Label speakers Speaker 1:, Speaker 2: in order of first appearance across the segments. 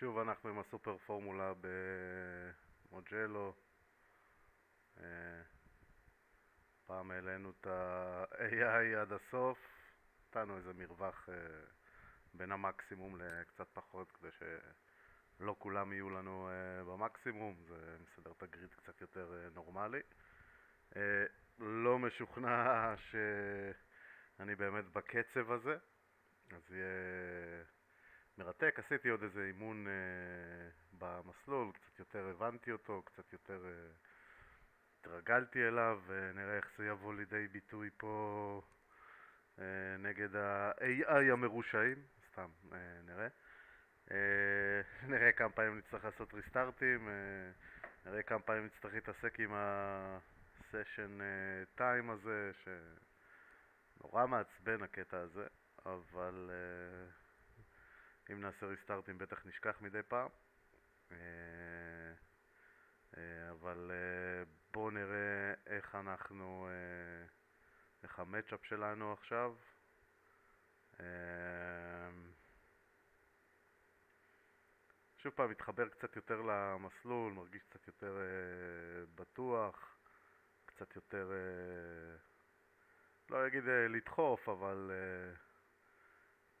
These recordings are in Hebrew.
Speaker 1: שוב אנחנו עם הסופר פורמולה במוג'לו. אה, פעם העלינו את ה-AI עד הסוף, נתנו איזה מרווח אה, בין המקסימום לקצת פחות כדי שלא כולם יהיו לנו אה, במקסימום, זה מסדר את הגריד קצת יותר נורמלי. לא משוכנע שאני באמת בקצב הזה, אז יהיה... מרתק, עשיתי עוד איזה אימון אה, במסלול, קצת יותר הבנתי אותו, קצת יותר אה, התרגלתי אליו, ונראה איך זה יבוא לידי ביטוי פה אה, נגד ה-AI המרושעים, סתם, אה, נראה. אה, נראה כמה פעמים נצטרך לעשות ריסטארטים, אה, נראה כמה פעמים נצטרך להתעסק עם הסשן טיים אה, הזה, שנורא מעצבן הקטע הזה, אבל... אה, אם נעשה ריסטארטים בטח נשכח מדי פעם. אה, אה, אבל אה, בואו נראה איך אנחנו, איך המצ'אפ שלנו עכשיו. שוב פעם מתחבר קצת יותר למסלול, מרגיש קצת יותר בטוח, קצת יותר, לא אגיד לדחוף, אבל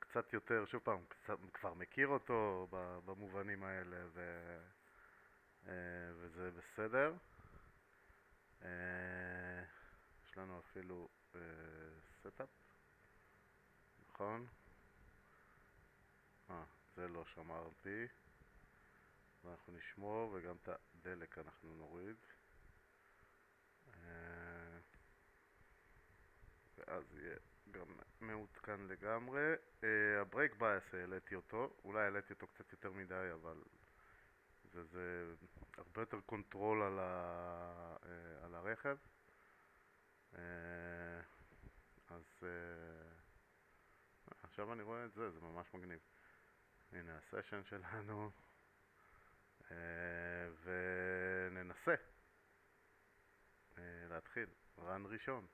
Speaker 1: קצת יותר, שוב פעם, קצת, כבר מכיר אותו במובנים האלה ו, אה, וזה בסדר. אה, יש לנו אפילו setup, אה, נכון? אה, זה לא שמרתי. ואנחנו נשמור וגם את הדלק אנחנו נוריד. ואז יהיה גם מעודכן לגמרי. ה brake uh, bias העליתי אותו, אולי העליתי אותו קצת יותר מדי, אבל זה, זה הרבה יותר control על, ה, uh, על הרכב. Uh, אז uh, עכשיו אני רואה את זה, זה ממש מגניב. הנה הסשן שלנו, uh, וננסה uh, להתחיל, רן ראשון.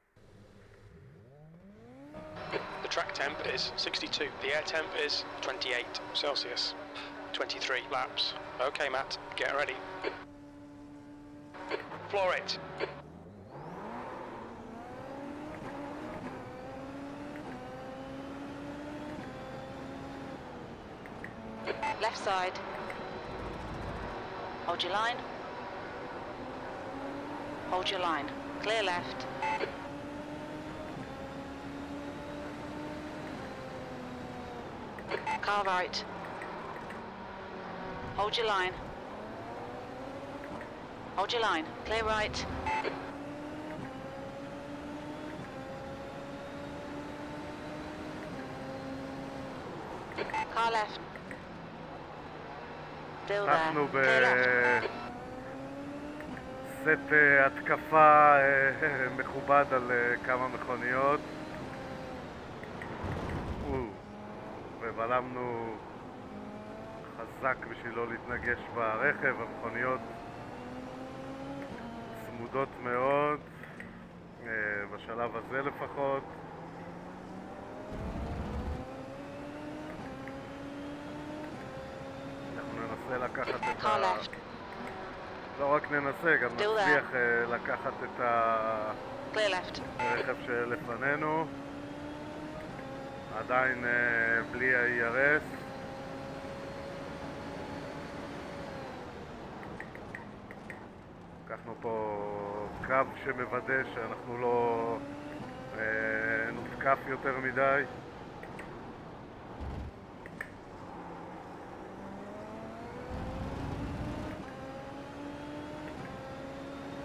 Speaker 2: The track temp is 62. The air temp is 28 Celsius. 23 laps. Okay, Matt, get ready. Floor it.
Speaker 3: Left side. Hold your line. Hold your line. Clear left. Car right. Hold your line. Hold your line. Clear right. Car left. Still there.
Speaker 1: אנחנו בסט התקפה מכובד על כמה מכוניות. ובלמנו חזק בשביל לא להתנגש ברכב, המכוניות צמודות מאוד, אה, בשלב הזה לפחות. אנחנו ננסה לקחת את ה... לא רק ננסה, גם נצליח אה, לקחת את הרכב שלפנינו. עדיין אה, בלי ה-ERS לקחנו פה קו שמוודא שאנחנו לא אה, נותקף יותר מדי.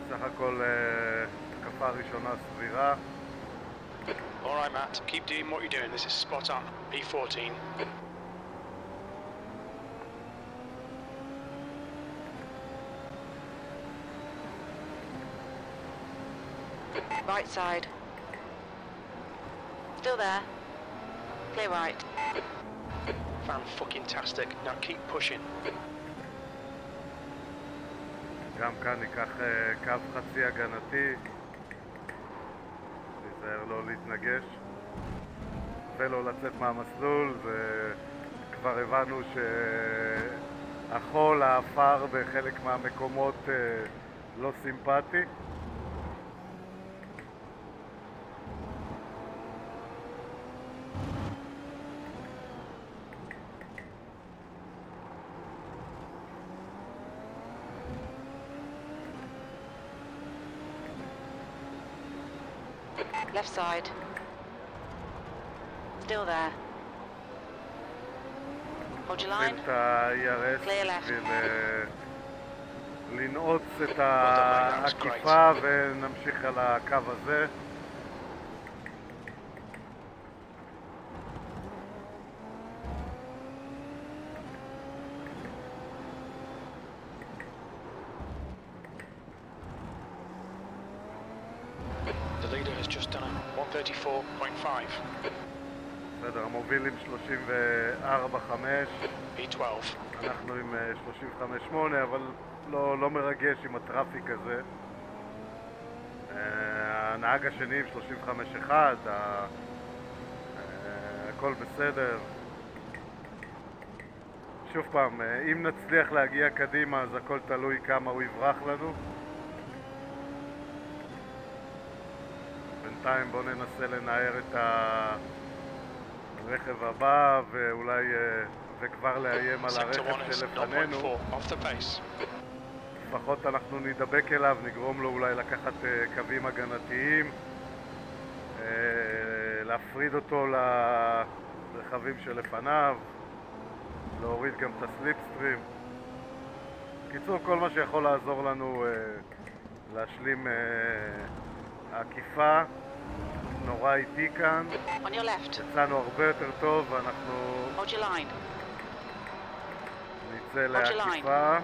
Speaker 1: סך הכל אה, התקפה ראשונה סבירה
Speaker 2: All right, Matt. Keep doing what you're doing. This is spot on. P14.
Speaker 3: Right side. Still there. Clear right.
Speaker 2: Fan fucking tastic. Now keep pushing.
Speaker 1: גם כאן ניקח קו חצי הגנתי להיזהר לא להתנגש ולא לצאת מהמסלול וכבר הבנו החול, העפר בחלק מהמקומות אה, לא סימפטי.
Speaker 3: Left side. Still there. Hold your line. Clear left.
Speaker 1: אה, לנעוץ את העקיפה ונמשיך על הקו הזה.
Speaker 2: The leader has just done a 134.5.
Speaker 1: בסדר, המוביל עם 34.5,
Speaker 2: V12.
Speaker 1: אנחנו עם אה, 35.8, אבל לא, לא מרגש עם הטראפיק הזה. אה, הנהג השני עם 35.1, ה- אה, הכל בסדר. שוב פעם, אה, אם נצליח להגיע קדימה אז הכל תלוי כמה הוא יברח לנו. בינתיים בואו ננסה לנער את הרכב הבא ואולי אה, וכבר לאיים על
Speaker 2: Sector 1
Speaker 1: הרכב שלפנינו.
Speaker 2: 0.4 off the pace.
Speaker 1: לפחות אנחנו נדבק אליו, נגרום לו אולי לקחת אה, קווים הגנתיים, אה, להפריד אותו לרכבים שלפניו, להוריד גם את הסליפסטרים. בקיצור, כל מה שיכול לעזור לנו להשלים עקיפה. נורא איטי כאן,
Speaker 3: On your left.
Speaker 1: יצאנו הרבה יותר טוב ואנחנו
Speaker 3: Hold your line.
Speaker 1: נצא
Speaker 3: Hold your line.
Speaker 1: לעקיפה.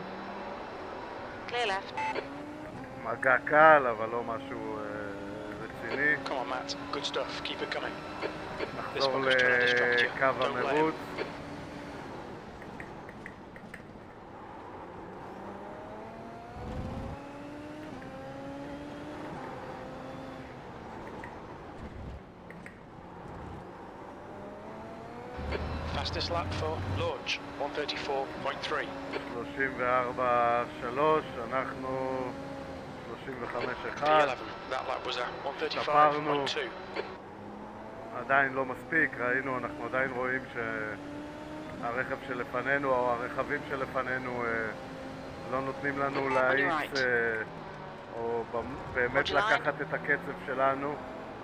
Speaker 3: Clear left.
Speaker 1: מגע קל, אבל לא משהו אה, רציני.
Speaker 2: Come on, Matt. Good stuff. Keep it coming.
Speaker 1: נחזור
Speaker 2: one was trying to distract you.
Speaker 1: לקו
Speaker 2: Don't let
Speaker 1: המרוץ.
Speaker 2: Fastest lap for launch 134.3.
Speaker 1: 34-3, אנחנו 35-1,
Speaker 2: P11. That lap was
Speaker 1: שפרנו.
Speaker 2: 135.2.
Speaker 1: עדיין לא מספיק, ראינו, אנחנו עדיין רואים שהרכב שלפנינו או הרכבים שלפנינו אה, לא נותנים לנו להאיץ. אה, או באמת. לקחת את הקצב שלנו.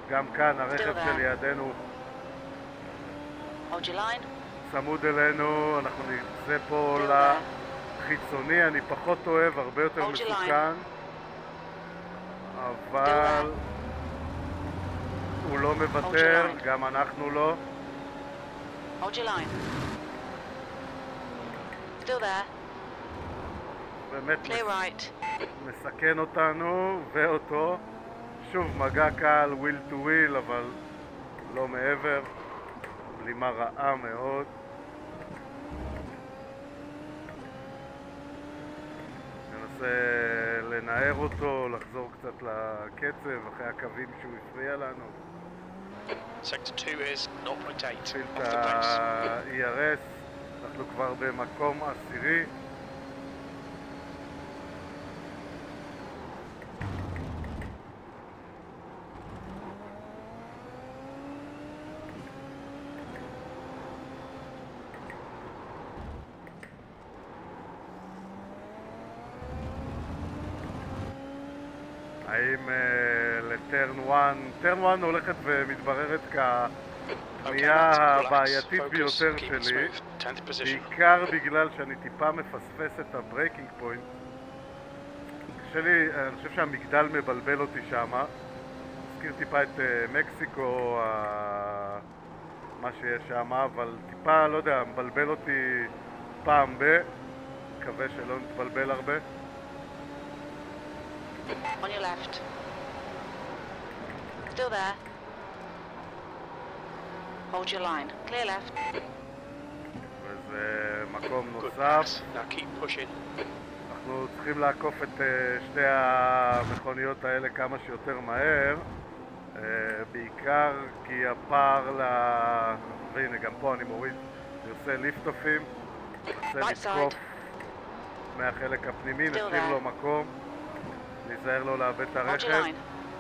Speaker 1: גם כאן הרכב. שלידינו
Speaker 3: Hold your line.
Speaker 1: צמוד אלינו, אנחנו נצא פה
Speaker 3: there.
Speaker 1: לחיצוני, אני פחות אוהב, הרבה יותר. מסוכן, אבל הוא לא מוותר. גם אנחנו לא. באמת. מסכן אותנו ואותו. שוב מגע קל, wheel to wheel, אבל לא מעבר. בלימה רעה מאוד. לנער אותו, לחזור קצת לקצב אחרי הקווים שהוא הפריע לנו.
Speaker 2: Sector 2 is 0.8
Speaker 1: נפעיל
Speaker 2: off the pace.
Speaker 1: אנחנו כבר במקום עשירי. האם אה, ל turn 1, turn 1 הולכת ומתבררת כפנייה הבעייתית ביותר שלי,
Speaker 2: smooth. 10th position.
Speaker 1: בעיקר בגלל שאני טיפה מפספס את ה braking point. קשה לי, אני חושב שהמגדל מבלבל אותי שמה. מזכיר טיפה את אה, מקסיקו, מה שיש שם, אבל טיפה, לא יודע, מבלבל אותי פעם ב... מקווה שלא נתבלבל הרבה.
Speaker 3: On your left. Still there. Hold your line. Clear left.
Speaker 1: וזה מקום
Speaker 2: Good
Speaker 1: נוסף.
Speaker 2: Now keep pushing.
Speaker 1: אנחנו צריכים לעקוף את אה, שתי המכוניות האלה כמה שיותר מהר אה, בעיקר כי הפער ל... והנה גם פה אני מוריד, אני עושה ליפט-אופים מנסה
Speaker 3: Right
Speaker 1: לתקוף מהחלק הפנימי, נשאיר
Speaker 3: there.
Speaker 1: לו מקום, ניזהר לא לאבד את הרכב.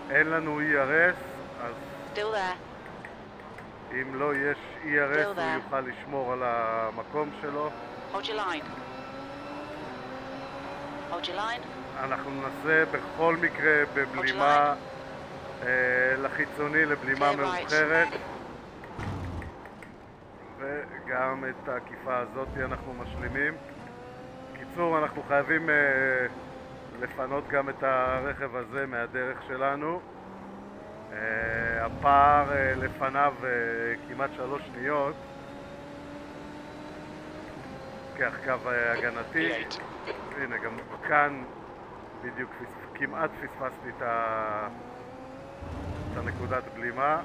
Speaker 1: אין לנו ERS, אז. אם לא יש ERS הוא. יוכל לשמור על המקום שלו. אנחנו ננסה בכל מקרה בבלימה אה, לחיצוני, לבלימה. מאוחרת וגם את העקיפה הזאת אנחנו משלימים. קיצור, אנחנו חייבים אה, לפנות גם את הרכב הזה מהדרך שלנו. אה, הפער אה, לפניו אה, כמעט שלוש שניות. לוקח קו הגנתי.
Speaker 2: E8.
Speaker 1: הנה, גם כאן בדיוק כמעט פספסתי את, ה... את הנקודת בלימה.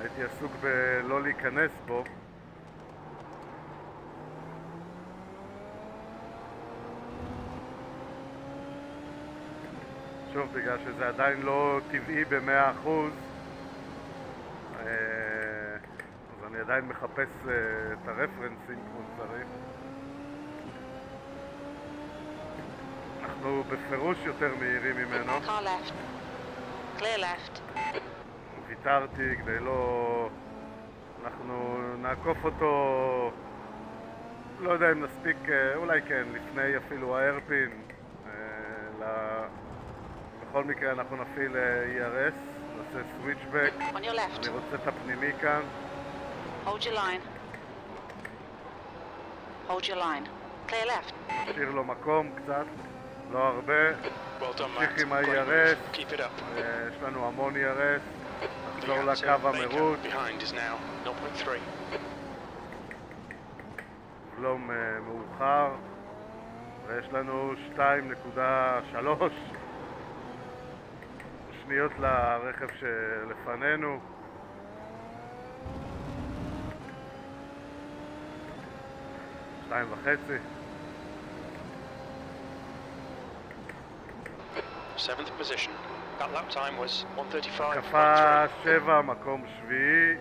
Speaker 1: הייתי עסוק בלא להיכנס בו. שוב, בגלל שזה עדיין לא טבעי במאה אחוז, אה, אז אני עדיין מחפש אה, את הרפרנסים כמו שצריך. אנחנו בפירוש יותר מהירים ממנו. ויתרתי כדי לא... אנחנו נעקוף אותו... לא יודע אם נספיק, אה, אולי כן, לפני אפילו האיירפין. אה, ל... בכל מקרה אנחנו נפעיל אה, ERS, נעשה סוויצ'בק.
Speaker 3: On your left.
Speaker 1: אני רוצה את הפנימי כאן.
Speaker 3: Hold your line. Hold your line. Clear left.
Speaker 1: נשאיר לו מקום קצת, לא הרבה.
Speaker 2: Well done,
Speaker 1: נמשיך. עם ה-ERS.
Speaker 2: move. Keep it up.
Speaker 1: אה, יש לנו המון ERS. נחזור לקו המרוץ.
Speaker 2: behind is now 0.3.
Speaker 1: בלום אה, מאוחר. ויש לנו 2.3 שניות לרכב שלפנינו. שתיים וחצי.
Speaker 2: Seventh position. That lap time was 135.3.
Speaker 1: הקפה שבע, מקום שביעי.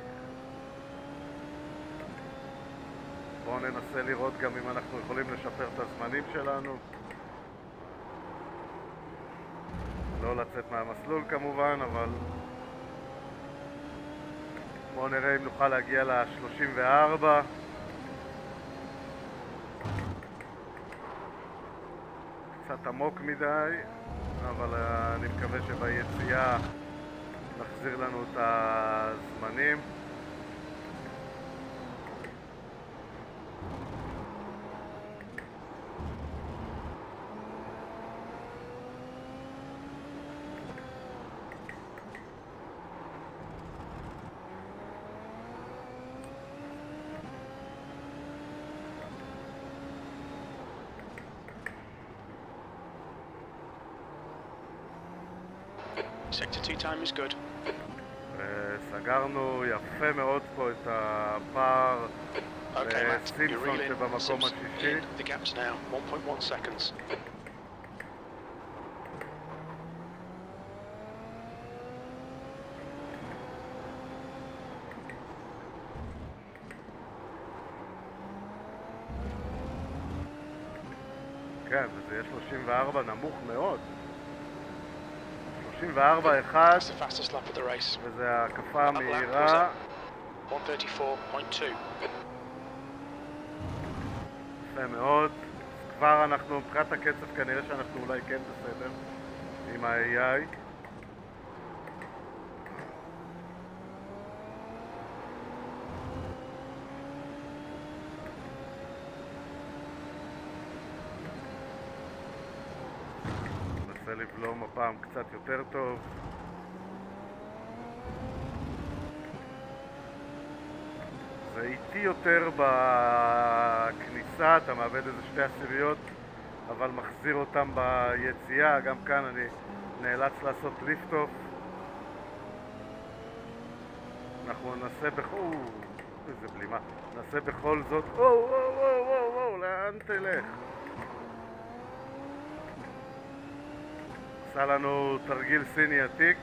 Speaker 1: בואו ננסה לראות גם אם אנחנו יכולים לשפר את הזמנים שלנו. לא לצאת מהמסלול כמובן, אבל... בואו נראה אם נוכל להגיע ל-34. קצת עמוק מדי, אבל אה, אני מקווה שביציאה נחזיר לנו את הזמנים.
Speaker 2: Sector 2 time is good.
Speaker 1: אה, סגרנו יפה מאוד פה את הפער סימפסון
Speaker 2: אה,
Speaker 1: שבמקום השישי. כן, וזה יהיה 34 נמוך מאוד.
Speaker 2: 34.1
Speaker 1: וזה ההקפה המהירה. יפה מאוד. כבר אנחנו, מבחינת הקצב כנראה שאנחנו אולי כן בסדר עם ה-AI לבלום הפעם קצת יותר טוב. זה איטי יותר בכניסה, אתה מאבד איזה שתי עשיריות, אבל מחזיר אותם ביציאה. גם כאן אני נאלץ לעשות ליפט אוף. אנחנו ננסה בכל... איזה בלימה. ננסה בכל זאת... וואו, וואו, וואו, וואו, לאן תלך? עשה לנו תרגיל סיני עתיק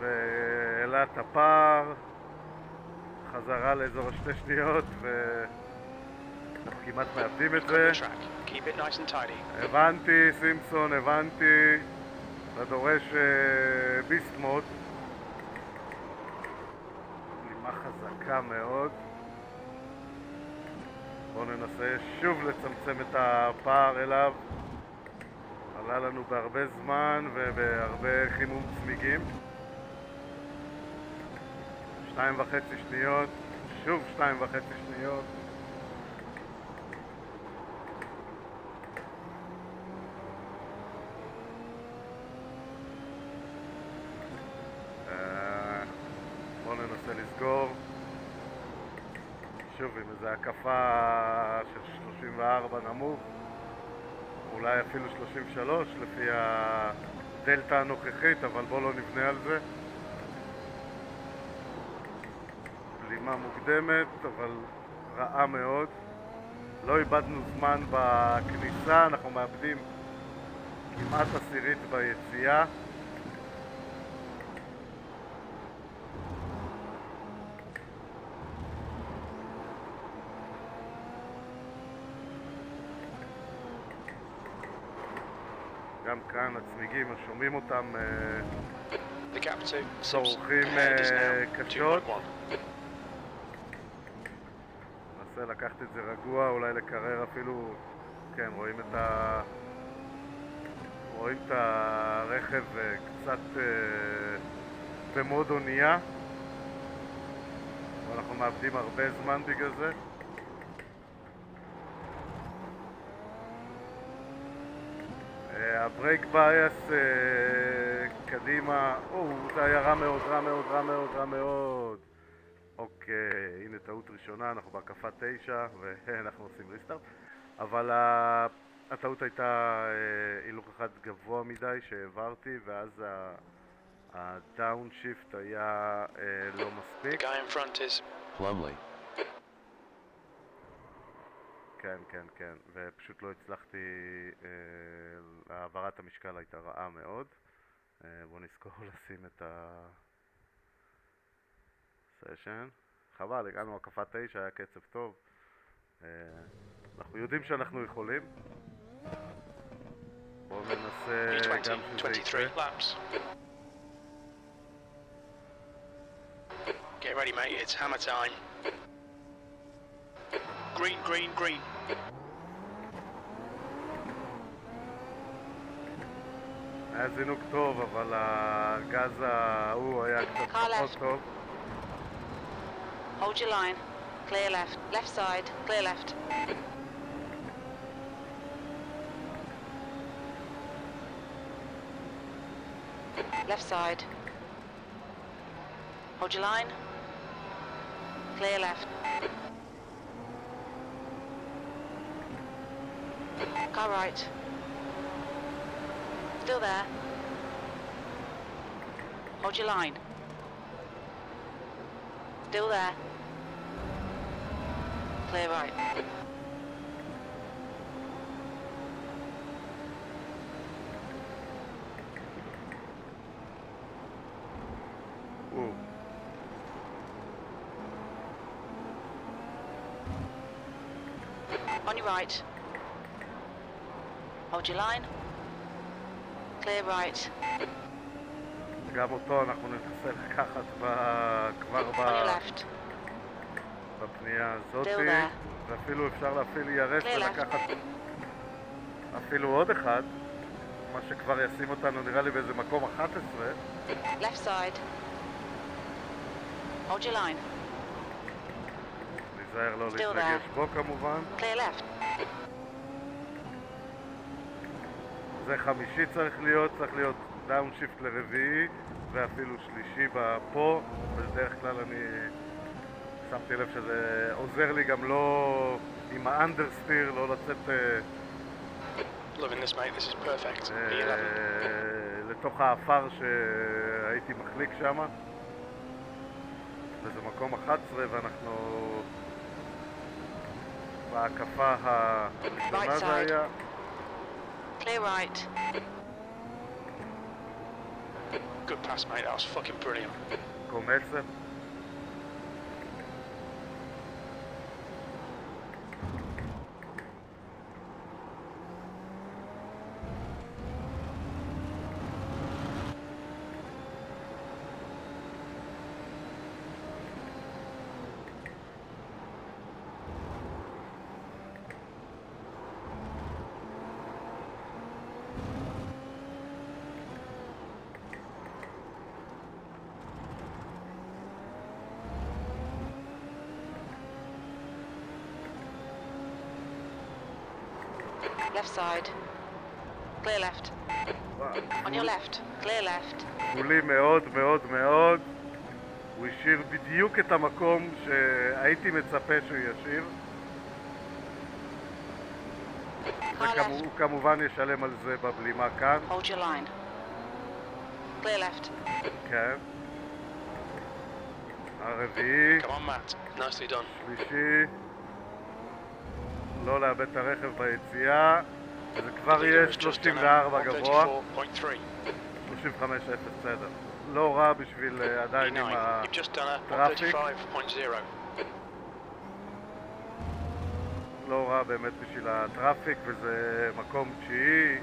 Speaker 1: והעלה את הפער חזרה לאזור השתי שניות ואנחנו כמעט מאבדים את זה. הבנתי, סימפסון, הבנתי. אתה דורש אה, ביסט מוד. בלימה חזקה מאוד. בואו ננסה שוב לצמצם את הפער אליו. עלה לנו בהרבה זמן ובהרבה חימום צמיגים. שתיים וחצי שניות, שוב שתיים וחצי שניות. אה, בואו ננסה לסגור. שוב עם איזו הקפה של 34 נמוך, אולי אפילו 33 לפי הדלתא הנוכחית, אבל בואו לא נבנה על זה. בלימה מוקדמת, אבל רעה מאוד. לא איבדנו זמן בכניסה, אנחנו מאבדים כמעט עשירית ביציאה. גם כאן הצמיגים, שומעים אותם אה, צורכים
Speaker 2: is
Speaker 1: אה, קשות.
Speaker 2: 2.1.
Speaker 1: ננסה לקחת את זה רגוע, אולי לקרר אפילו... כן, רואים את ה... רואים את הרכב אה, קצת במוד אונייה ואנחנו מאבדים הרבה זמן בגלל זה ה brake bias אה, קדימה, או, זה היה רע מאוד, רע מאוד, רע מאוד, רע מאוד. אוקיי, הנה טעות ראשונה, אנחנו בהקפה 9 ואנחנו עושים restart. אבל הטעות הייתה אה, הילוך אחד גבוה מדי שהעברתי ואז ה downshift היה אה, לא מספיק.
Speaker 2: Guy in front is
Speaker 4: Plumley.
Speaker 1: כן, כן, כן, ופשוט לא הצלחתי, אה, העברת המשקל הייתה רעה מאוד. אה, בואו נזכור לשים את הסשן. חבל, הגענו הקפה 9, היה קצב טוב. אה, אנחנו יודעים שאנחנו יכולים. בואו ננסה גם
Speaker 2: E20,
Speaker 1: שזה
Speaker 2: 23
Speaker 1: יקרה.
Speaker 2: Get ready, mate. It's hammer time. Green, green, green.
Speaker 1: היה זינוק טוב, אבל הגז ההוא היה קצת
Speaker 3: קל
Speaker 1: פחות
Speaker 3: לב.
Speaker 1: טוב.
Speaker 3: Hold your line. Clear left. Left side. Clear left. Left side. Hold your line. Clear left. Car right. Still there. Hold your line. Still there. Clear right. On your right. Hold your line. Clear right.
Speaker 1: גם אותו אנחנו ננסה לקחת ב- כבר ב-. בפנייה הזאת,
Speaker 3: Still there.
Speaker 1: ואפילו אפשר להפעיל ירס
Speaker 3: left.
Speaker 1: ולקחת אפילו עוד אחד, מה שכבר ישים אותנו נראה לי באיזה מקום 11.
Speaker 3: Left side. Hold your line.
Speaker 1: ניזהר לא להתנגש בו כמובן.
Speaker 3: Clear left.
Speaker 1: זה חמישי צריך להיות, צריך להיות downshift לרביעי ואפילו שלישי פה, בדרך כלל אני שמתי לב שזה עוזר לי גם לא עם ה understeer, לא לצאת אה,
Speaker 2: this. This perfect.
Speaker 1: אה,
Speaker 2: P11.
Speaker 1: לתוך האפר שהייתי מחליק שם וזה מקום 11 ואנחנו בהקפה הראשונה זה. היה
Speaker 3: Clear right.
Speaker 2: Good pass, mate. That was fucking brilliant.
Speaker 1: Cool, mate.
Speaker 3: Left side. Clear left. On your left. Clear left.
Speaker 1: גבולי מאוד מאוד מאוד. הוא השאיר בדיוק את המקום שהייתי מצפה שהוא ישאיר. הוא כמובן ישלם על זה בבלימה כאן,
Speaker 3: Hold your line. Clear left.
Speaker 1: כן. הרביעי,
Speaker 2: Come on, Matt. Nicely done.
Speaker 1: שלישי, לא לאבד את הרכב ביציאה, זה כבר יהיה
Speaker 2: has just done
Speaker 1: 34
Speaker 2: a
Speaker 1: גבוה,
Speaker 2: 134.3.
Speaker 1: 35-0 בסדר. לא רע בשביל אה, עדיין עם
Speaker 2: E9.
Speaker 1: ה...
Speaker 2: You've just done a
Speaker 1: traffic.
Speaker 2: 135.0.
Speaker 1: לא רע באמת בשביל הטראפיק, וזה מקום תשיעי.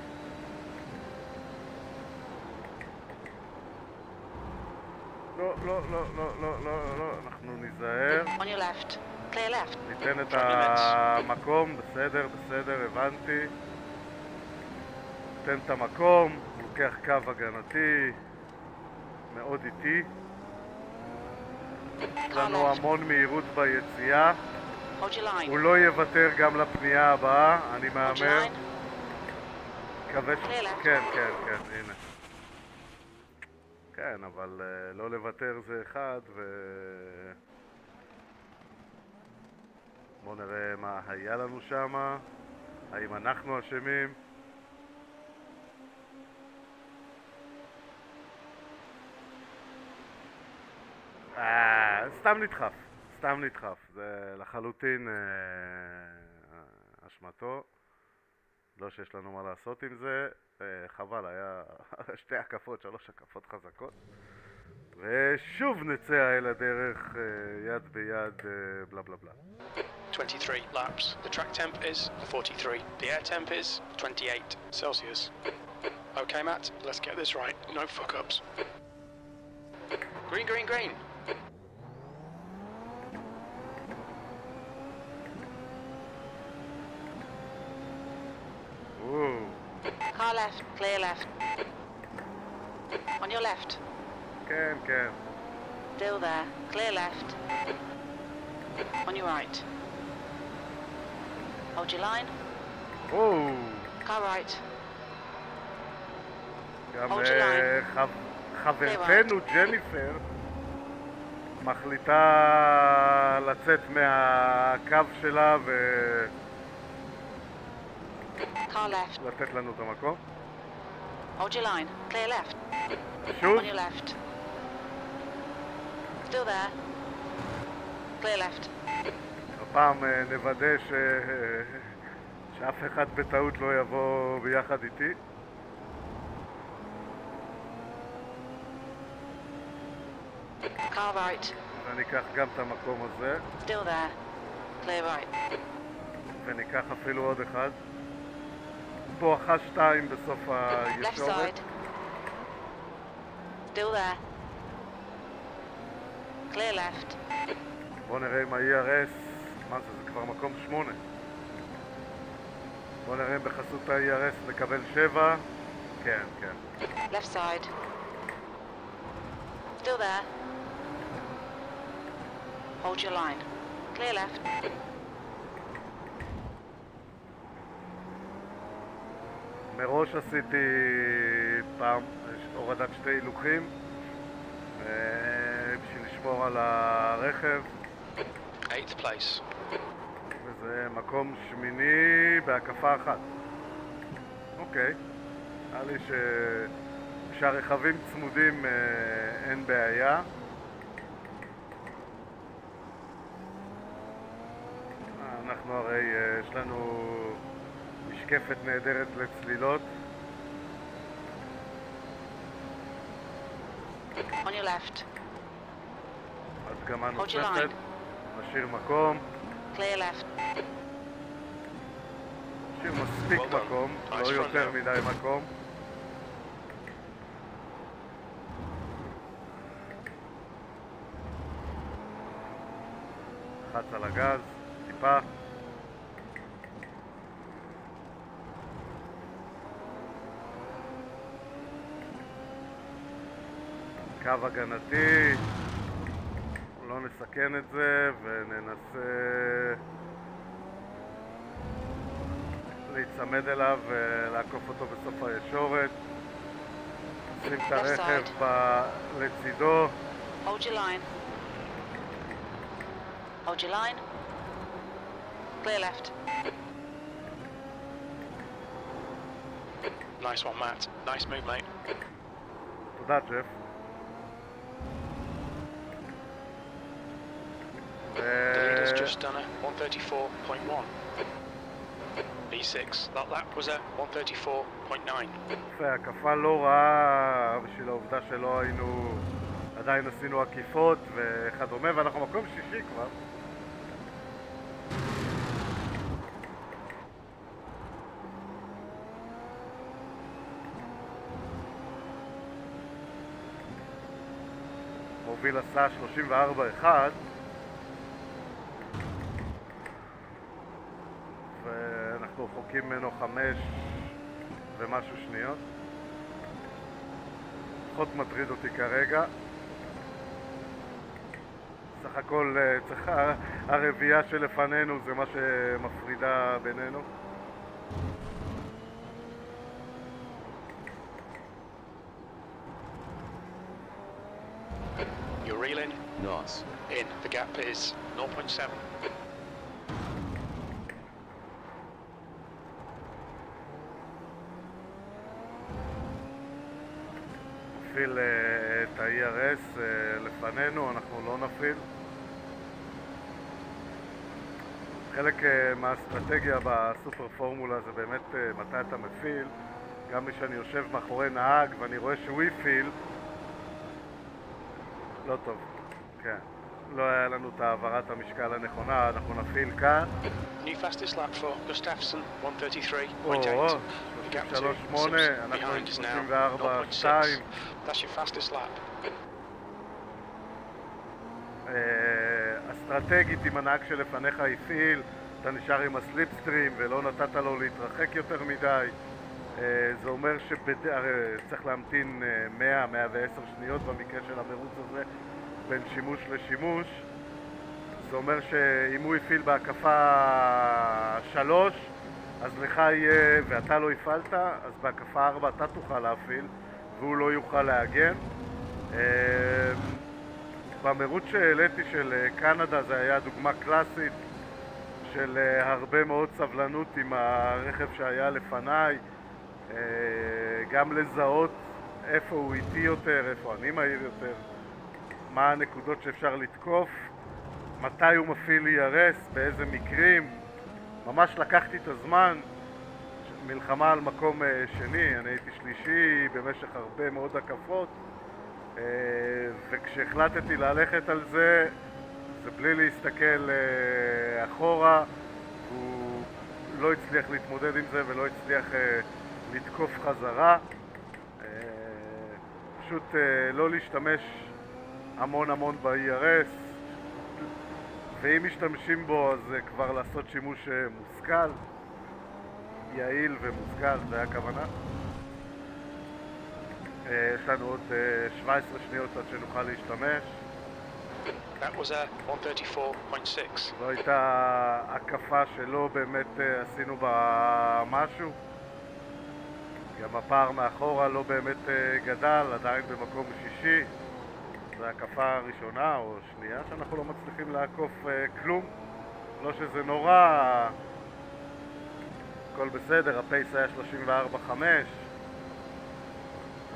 Speaker 1: לא, לא, לא, לא, לא, לא, לא, אנחנו ניזהר, ניתן את המקום, בסדר, בסדר, הבנתי. ניתן את המקום, לוקח קו הגנתי, מאוד איטי. יש לנו. המון מהירות ביציאה. הוא לא יוותר גם לפנייה הבאה, אני מהמר. מקווה ש... כן, כן, כן, הנה. כן, אבל אה, לא לוותר זה אחד, ו... בואו נראה מה היה לנו שמה, האם אנחנו אשמים. אה, סתם נדחף, סתם נדחף, זה לחלוטין אה, אשמתו. לא שיש לנו מה לעשות עם זה, אה, חבל, היה שתי הקפות, שלוש הקפות חזקות. ושוב נצא אל הדרך אה, יד ביד, אה, בלה בלה בלה.
Speaker 2: 23 laps. The track temp is 43. The air temp is 28 Celsius. Okay, Matt, let's get this right. No fuck ups. Green, green, green.
Speaker 1: Ooh.
Speaker 3: Car left, clear left. On your left.
Speaker 1: Cam, cam.
Speaker 3: Still there, clear left. On your right. Hold your line.
Speaker 1: או,
Speaker 3: Car right.
Speaker 1: גם אה, חברתנו ג'ניפר מחליטה לצאת מהקו שלה
Speaker 3: Car left.
Speaker 1: ולתת לנו את המקום.
Speaker 3: Hold your line. Clear left.
Speaker 1: שוב,
Speaker 3: On your left. Still there. Clear left.
Speaker 1: הפעם אה, נוודא ש... שאף אחד בטעות לא יבוא ביחד איתי.
Speaker 3: Right.
Speaker 1: וניקח גם את המקום הזה,
Speaker 3: right.
Speaker 1: וניקח אפילו עוד אחד. בואכה שתיים בסוף הישורת. בואו נראה אם ה-ERS, מה זה, זה כבר מקום שמונה. בואו נראה אם בחסות ה-ERS נקבל שבע. כן, כן.
Speaker 3: Left side. Still there. Hold your line. Clear left.
Speaker 1: מראש עשיתי פעם הורדת שתי הילוכים אה, בשביל לשמור על הרכב
Speaker 2: Eighth place.
Speaker 1: מקום שמיני בהקפה אחת. אוקיי, נראה לי ש... כשהרכבים צמודים אה, אין בעיה. אה, אנחנו הרי, אה, יש לנו משקפת נהדרת לצלילות.
Speaker 3: On your left.
Speaker 1: הדגמה
Speaker 3: Hold your
Speaker 1: נוספת,
Speaker 3: line.
Speaker 1: נשאיר מקום,
Speaker 3: Clear left.
Speaker 1: מספיק. מקום, לא יותר. מדי מקום. לחץ על הגז, טיפה. קו הגנתי, נסכן את זה וננסה להיצמד אליו ולעקוף אותו בסוף הישורת. שים את הרכב. ב... לצידו.
Speaker 3: Hold your line. Hold your line. Clear left.
Speaker 2: Nice one, Matt. Nice move, mate.
Speaker 1: תודה, ג'ף.
Speaker 2: The leader's
Speaker 1: ו...
Speaker 2: just done a 134.1. B6, that lap was a 134.9.
Speaker 1: יפה, הקפה לא רעה בשביל העובדה שלא היינו... עדיין עשינו עקיפות וכדומה, ואנחנו מקום שישי כבר. מוביל עשה 34-1 רחוקים ממנו חמש ומשהו שניות. פחות מטריד אותי כרגע. סך הכל אה, צריך, הרביעייה שלפנינו זה מה שמפרידה בינינו.
Speaker 2: You're reeling
Speaker 4: Nice.
Speaker 2: in. The gap is 0.7.
Speaker 1: נפעיל אה, את ה-ERS אה, לפנינו, אנחנו לא נפעיל. חלק אה, מהאסטרטגיה בסופר פורמולה זה באמת אה, מתי אתה מפעיל. גם כשאני יושב מאחורי נהג ואני רואה שהוא הפעיל, לא טוב, כן. לא היה לנו את העברת המשקל הנכונה, אנחנו נפעיל כאן.
Speaker 2: New fastest lap for Gustafsson, 133.8.
Speaker 1: או,
Speaker 2: The gap to
Speaker 1: 33.8,
Speaker 2: Simpson
Speaker 1: אנחנו עם
Speaker 2: behind is now
Speaker 1: 34.2.
Speaker 2: 0.6. That's your fastest lap.
Speaker 1: אה, אסטרטגית, אם הנהג שלפניך הפעיל, אתה נשאר עם הסליפסטרים ולא נתת לו להתרחק יותר מדי. אה, זה אומר שצריך להמתין אה, 100-110 שניות במקרה של המרוץ הזה בין שימוש לשימוש. זה אומר שאם הוא הפעיל בהקפה 3, אז לך יהיה, ואתה לא הפעלת, אז בהקפה 4 אתה תוכל להפעיל והוא לא יוכל להגן. במרוץ שהעליתי של אה, קנדה זה היה דוגמה קלאסית של אה, הרבה מאוד סבלנות עם הרכב שהיה לפניי אה, גם לזהות איפה הוא איטי יותר, איפה אני מהיר יותר מה הנקודות שאפשר לתקוף מתי הוא מפעיל ERS, באיזה מקרים. ממש לקחתי את הזמן מלחמה על מקום שני, אני הייתי שלישי במשך הרבה מאוד הקפות וכשהחלטתי ללכת על זה, זה בלי להסתכל אה, אחורה, הוא לא הצליח להתמודד עם זה ולא הצליח אה, לתקוף חזרה. אה, פשוט אה, לא להשתמש המון המון ב-ERS, ואם משתמשים בו אז אה, כבר לעשות שימוש אה, מושכל, יעיל ומושכל, זה הכוונה. אה, יש לנו עוד אה, 17 שניות עד שנוכל להשתמש.
Speaker 2: That was a 134.6.
Speaker 1: זו הייתה הקפה שלא באמת אה, עשינו בה משהו. גם הפער מאחורה לא באמת אה, גדל, עדיין במקום שישי. זו הקפה ראשונה או שנייה שאנחנו לא מצליחים לעקוף אה, כלום. לא שזה נורא, הכל בסדר, ה pace היה 34-5.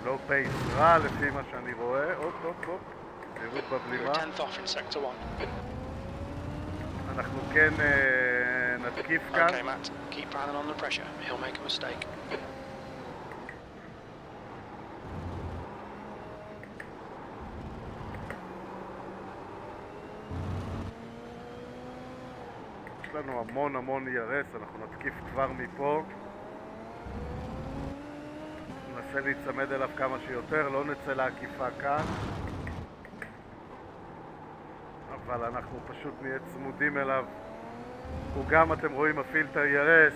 Speaker 1: לא pace רע לפי מה שאני רואה. הופ, הופ, הופ.
Speaker 2: You're
Speaker 1: בבלימה.
Speaker 2: 10th off in sector 1.
Speaker 1: אנחנו כן אה, נתקיף כאן. יש לנו המון המון ERS, אנחנו נתקיף כבר מפה. ננסה להיצמד אליו כמה שיותר, לא נצא לעקיפה כאן. אבל אנחנו פשוט נהיה צמודים אליו. הוא גם, אתם רואים, מפעיל את ה-ERS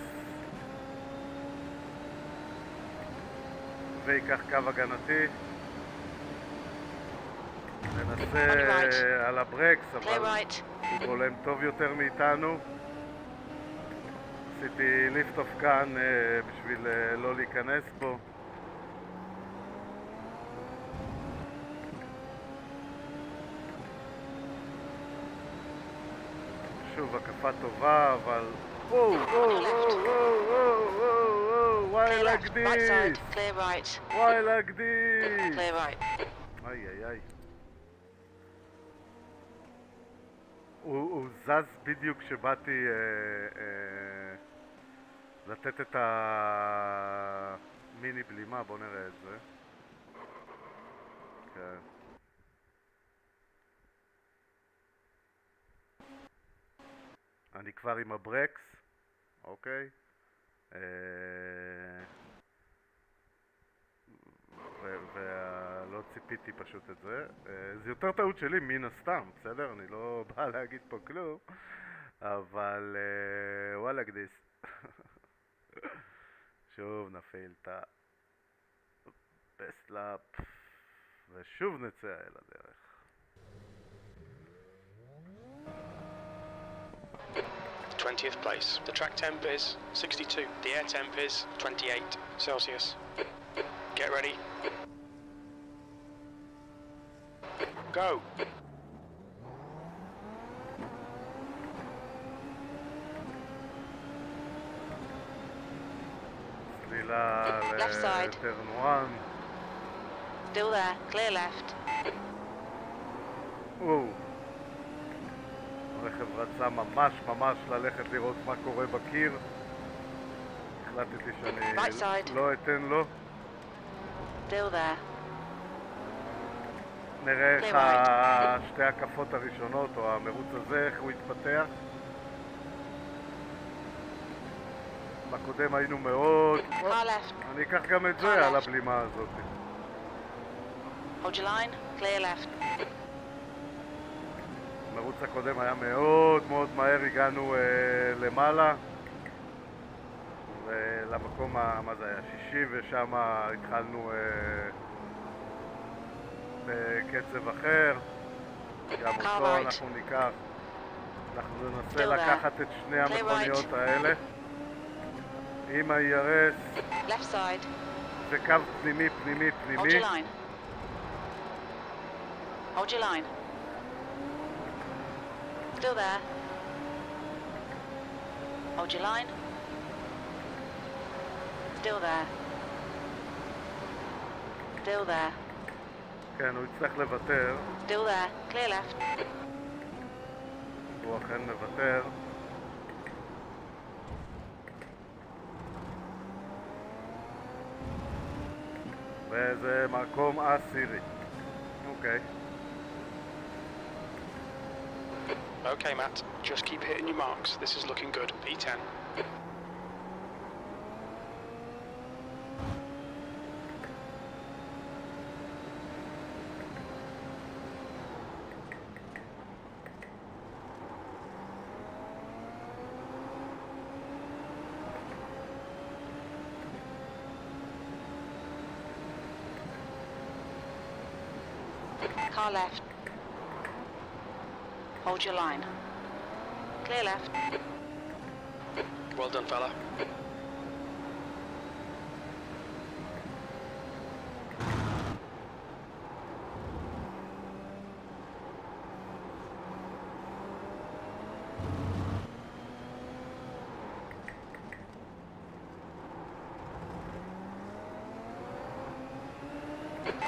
Speaker 1: וייקח קו הגנתי. ננסה
Speaker 3: right.
Speaker 1: על הברקס, אבל...
Speaker 3: right.
Speaker 1: הוא בולם טוב יותר מאיתנו. עשיתי ליפט אוף כאן אה, בשביל אה, לא להיכנס פה. שוב, הקפה טובה, אבל... וואו, וואו, וואו, וואו, וואו, like this?
Speaker 3: Clear right.
Speaker 1: איי איי איי. הוא, זז בדיוק כשבאתי אה, אה, לתת את המיני בלימה, בוא נראה את זה. כן. אני כבר עם הברקס, אוקיי. אה, ולא ציפיתי פשוט את זה. אה, זה יותר טעות שלי מן הסתם, בסדר? אני לא בא להגיד פה כלום, אבל אה, וואלה גדיס. שוב נפעיל את ה-best lap, ושוב נצא אל הדרך.
Speaker 2: 20th place. The track temp is 62. The air temp is 28 Celsius. Get ready. Go.
Speaker 3: Left side.
Speaker 1: Seven one.
Speaker 3: Still there. Clear left.
Speaker 1: Whoa. רצה ממש ממש ללכת לראות מה קורה בקיר. החלטתי שאני
Speaker 3: Right.
Speaker 1: לא אתן לו. נראה איך שתי הקפות הראשונות, או המרוץ הזה, איך הוא יתפתח. בקודם היינו מאוד... אני אקח גם את זה על. הבלימה הזאת. המרוץ הקודם היה מאוד מאוד מהר, הגענו אה, למעלה ולמקום, ה- מה זה היה, שישי ושם התחלנו אה, בקצב אחר גם אותו
Speaker 3: right.
Speaker 1: אנחנו ניקח אנחנו ננסה. לקחת את שני המכוניות
Speaker 3: right.
Speaker 1: האלה עם ה-ERS. זה קו פנימי פנימי פנימי.
Speaker 3: Hold your line. Still there. Hold your line. Still there. Still there.
Speaker 1: כן, הוא יצטרך לוותר
Speaker 3: Still there. Clear left.
Speaker 1: הוא אכן מוותר וזה מקום עשירי. אוקיי.
Speaker 2: Okay, Matt. Just keep hitting your marks. This is looking good. P10.
Speaker 3: Car left. Hold your line. Clear left.
Speaker 2: Well done, fella.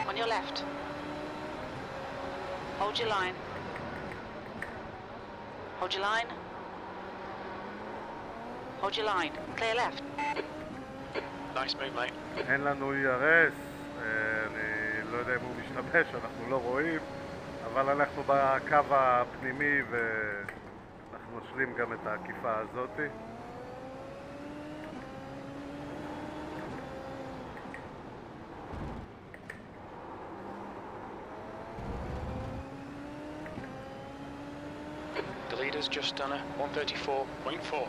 Speaker 3: On your left. Hold your line. Hold your line. Hold your line. Clear left.
Speaker 2: Nice move, mate.
Speaker 1: אין לנו ERS, אני לא יודע אם הוא משתמש, אנחנו לא רואים, אבל אנחנו בקו הפנימי ואנחנו נשלים גם את העקיפה הזאתי.
Speaker 2: Leader's just done a 134.4.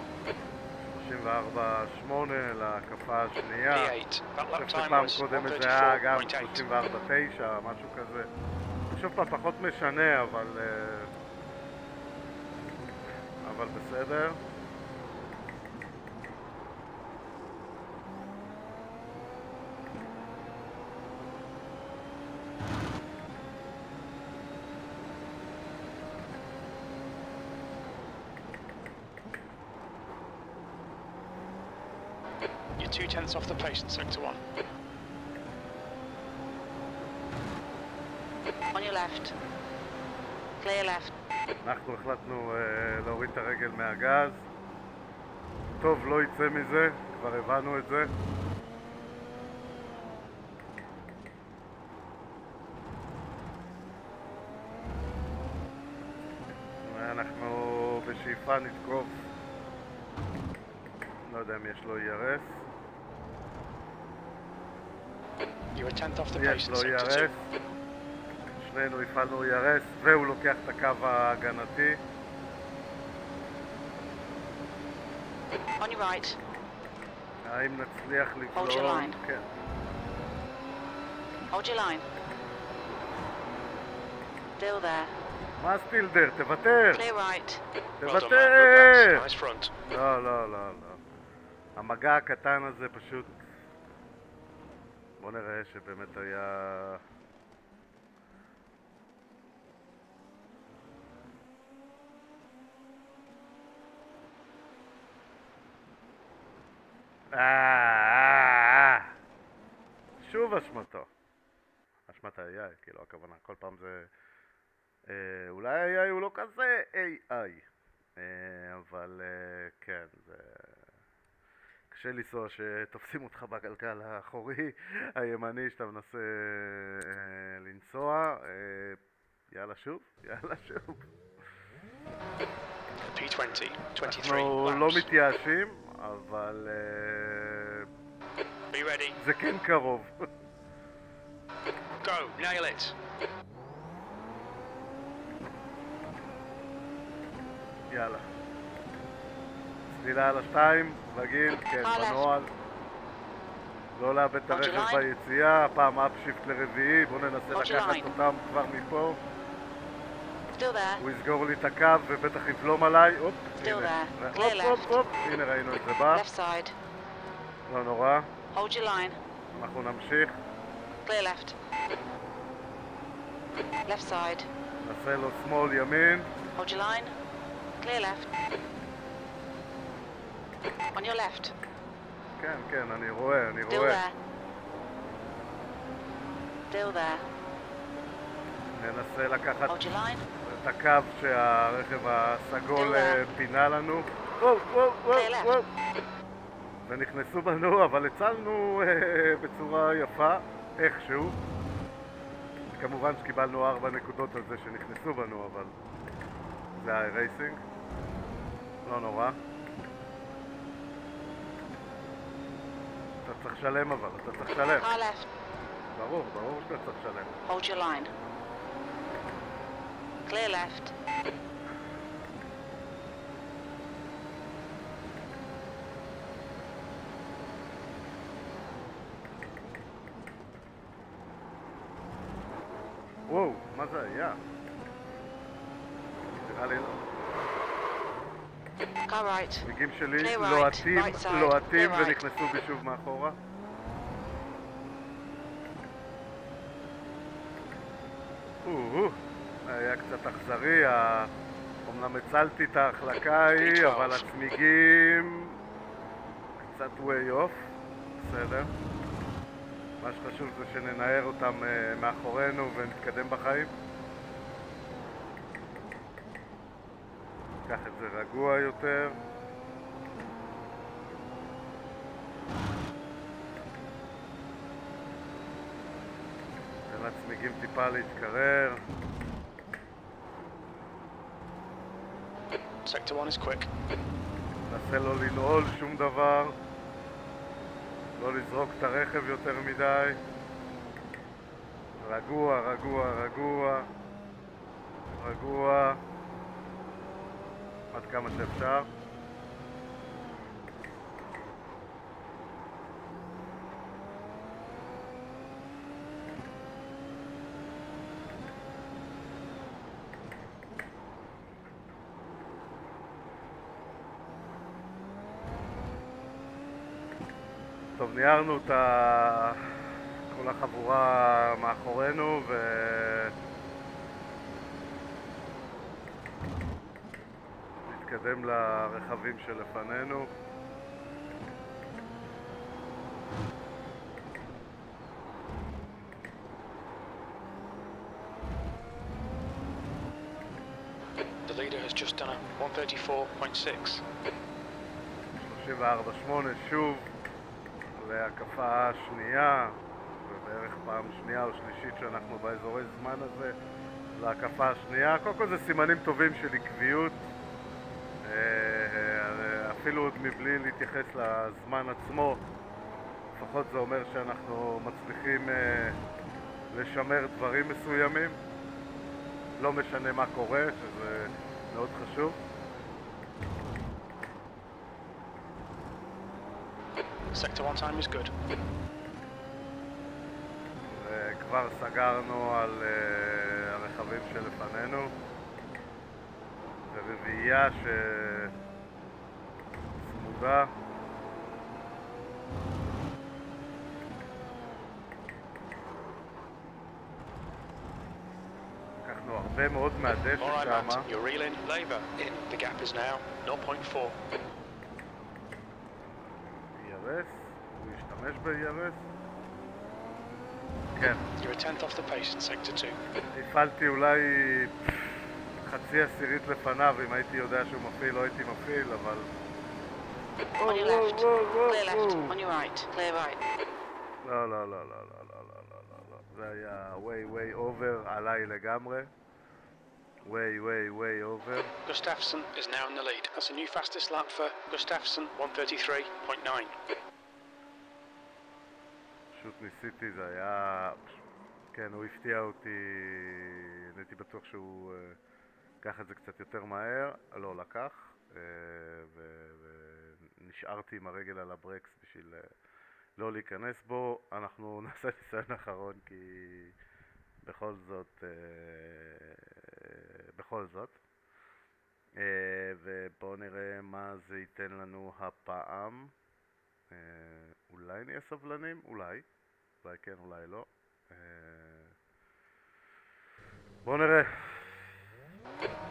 Speaker 1: 34.8 להקפה השנייה.
Speaker 2: P8. That
Speaker 1: אני חושב שפעם קודמת זה היה גם
Speaker 2: 134.8.
Speaker 1: 34.9, משהו כזה. פעם, פחות משנה, אבל... אה, אבל בסדר.
Speaker 2: Two tenths off the pace in sector one.
Speaker 3: On your left. Clear left.
Speaker 1: אנחנו החלטנו אה, להוריד את הרגל מהגז. טוב, לא יצא מזה, כבר הבנו את זה. אנחנו בשאיפה נתקוף. לא יודע אם יש לו ERS.
Speaker 2: You're a tenth off the pace in sector.
Speaker 1: שנינו הפעלנו ERS והוא לוקח את הקו ההגנתי.
Speaker 3: On your right.
Speaker 1: האם נצליח
Speaker 3: Hold your line.
Speaker 1: כן.
Speaker 3: Hold your line. Still there.
Speaker 1: מה סטילדר? תוותר!
Speaker 3: Clear right.
Speaker 1: תוותר!
Speaker 2: pass. Nice front.
Speaker 1: לא, לא, לא, לא. המגע הקטן הזה פשוט... בוא נראה שבאמת היה... אה, אה, אה. שוב אשמתו. אשמת ה-AI, כאילו הכוונה, כל פעם זה... אה, אולי ה-AI הוא לא כזה AI. אה, אבל אה, כן, זה... קשה לנסוע שתופסים אותך בגלגל האחורי הימני שאתה מנסה אה, לנסוע. אה, יאללה שוב, יאללה שוב.
Speaker 2: P20, 23
Speaker 1: אנחנו לא. מתייאשים, אבל אה. זה כן קרוב.
Speaker 2: Go. Nail it.
Speaker 1: יאללה. צלילה על השתיים, רגיל, כן,
Speaker 3: הלאה.
Speaker 1: בנוהל. לא לאבד את הרכב. ביציאה, הפעם אפשיפט לרביעי, בואו ננסה לקחת. אותם כבר מפה.
Speaker 3: There.
Speaker 1: הוא יסגור לי את הקו ובטח יבלום עליי, הופ, הנה,
Speaker 3: Clear
Speaker 1: הופ. הופ, הופ, הנה ראינו את זה בא. לא נורא. אנחנו נמשיך. נעשה לו שמאל ימין,
Speaker 3: Hold your line. Clear left. On your left.
Speaker 1: כן, כן, אני רואה, אני
Speaker 3: Still
Speaker 1: רואה,
Speaker 3: there. Still there.
Speaker 1: ננסה לקחת
Speaker 3: Hold your line.
Speaker 1: את הקו שהרכב הסגול אה. פינה לנו, וואו, וואו, וואו,
Speaker 3: Clear left.
Speaker 1: וואו, ונכנסו בנו, אבל הצלנו אה, בצורה יפה, איכשהו. כמובן שקיבלנו ארבע נקודות על זה שנכנסו בנו, אבל זה היה רייסינג. לא נורא. צריך לשלם אבל, אתה צריך לשלם.
Speaker 3: Car left.
Speaker 1: ברור, ברור שאתה צריך לשלם.
Speaker 3: Hold your line. Clear left.
Speaker 1: וואו, מה זה היה? נראה לי לא. צמיגים שלי לוהטים, לוהטים. ונכנסו בי שוב מאחורה. היה קצת אכזרי, אומנם הצלתי את ההחלקה ההיא, אבל הצמיגים קצת way off, בסדר. מה שחשוב זה שננער אותם אה, מאחורינו ונתקדם בחיים. קח את זה רגוע יותר. תן לצמיגים טיפה להתקרר.
Speaker 2: Sector 1 is quick.
Speaker 1: נסה לא לנעול שום דבר. לא לזרוק את הרכב יותר מדי. רגוע, רגוע, רגוע. רגוע. עד כמה שאפשר. טוב, ניירנו את. כל החבורה מאחורינו ו... נתקדם לרכבים שלפנינו. The שוב להקפה שנייה, ובערך פעם שנייה או שלישית שאנחנו באזורי זמן הזה להקפה השנייה. קודם כל זה סימנים טובים של עקביות. אפילו עוד מבלי להתייחס לזמן עצמו, לפחות זה אומר שאנחנו מצליחים אה, לשמר דברים מסוימים, לא משנה מה קורה, שזה מאוד חשוב.
Speaker 2: Sector 1 time is good.
Speaker 1: וכבר סגרנו על הרכבים שלפנינו. רביעייה שצמודה לקחנו הרבה מאוד מהדשא שמה. ERS, הוא ישתמש ב-ERS כן. הפעלתי אולי חצי עשירית לפניו, אם הייתי יודע שהוא מפעיל לא הייתי מפעיל, אבל...
Speaker 3: On your left. Clear left. On your right. Clear right.
Speaker 1: לא, לא, לא, לא, לא, לא, לא, לא, לא, לא. זה היה way way over עליי לגמרי. way way way over.
Speaker 2: Gustafsson is now in the lead. That's a new fastest lap for Gustafsson, 133.9.
Speaker 1: פשוט ניסיתי, זה היה... כן, הוא הפתיע אותי, אני הייתי בטוח שהוא אה, ייקח את זה קצת יותר מהר, לא לקח, אה, ונשארתי עם הרגל על הברקס בשביל אה, לא להיכנס בו. אנחנו נעשה ניסיון אחרון כי בכל זאת, אה, בכל זאת. ובואו נראה מה זה ייתן לנו הפעם. אולי נהיה סבלנים? אולי. אולי כן, אולי לא. בואו נראה.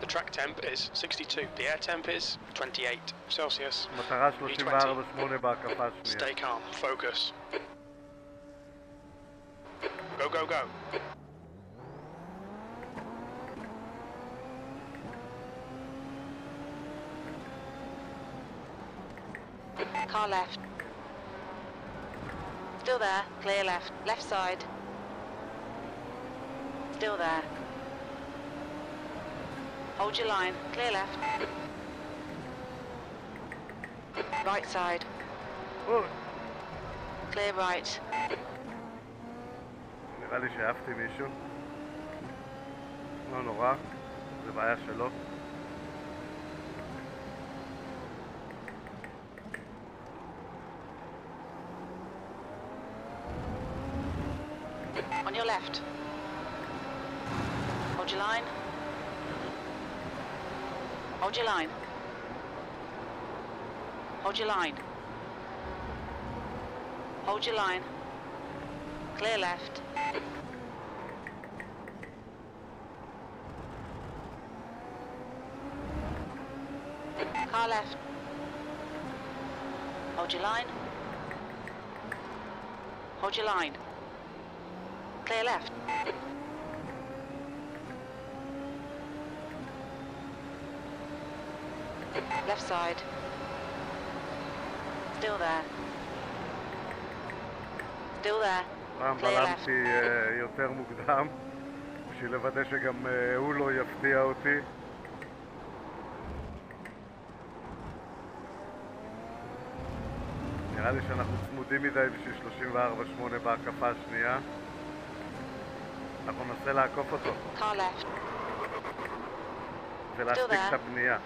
Speaker 2: The track temp is 62. The air temp is 28 Celsius. Stay calm. Focus. Go, go, go.
Speaker 3: Car left. Still there, clear left, left side. Still there. Hold your line. Clear left. Right side.
Speaker 1: אוי,
Speaker 3: Clear right.
Speaker 1: נראה לי שהעפתי מישהו. לא נורא, זה בעיה שלו.
Speaker 3: Hold your line. Hold your line. Hold your line. Clear left. Car left. Hold your line. Hold your line. Clear left. Side. Still there. Still there.
Speaker 1: פעם בלמתי אה, יותר מוקדם, בשביל לוודא שגם אה, הוא לא יפתיע אותי. נראה לי שאנחנו צמודים מדי בשביל 34-8 בהקפה השנייה. אנחנו ננסה לעקוף אותו. ולהשתיק. את הבנייה.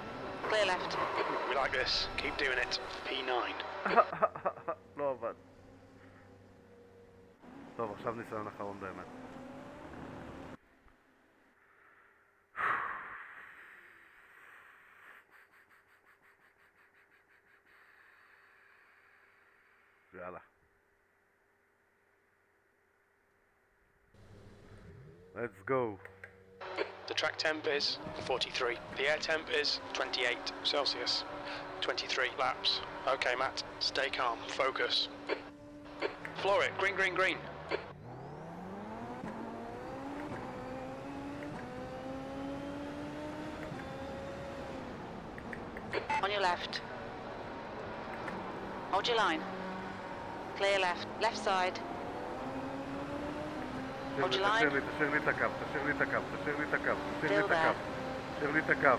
Speaker 3: Clear left.
Speaker 2: We like this. Keep doing it. P9.
Speaker 1: לא עבד. טוב, עכשיו ניסיון אחרון באמת. יאללה. Let's go.
Speaker 2: Track temp is 43. The air temp is 28 Celsius. 23 laps. Okay, Matt. Stay calm. Focus. Floor it. Green, green, green.
Speaker 3: On your left. Hold your line. Clear left. Left side. Hold your line.
Speaker 1: תשאיר לי, את הקו, תשאיר לי את הקו, תשאיר לי את הקו, תשאיר לי את הקו. תשאיר לי את הקו.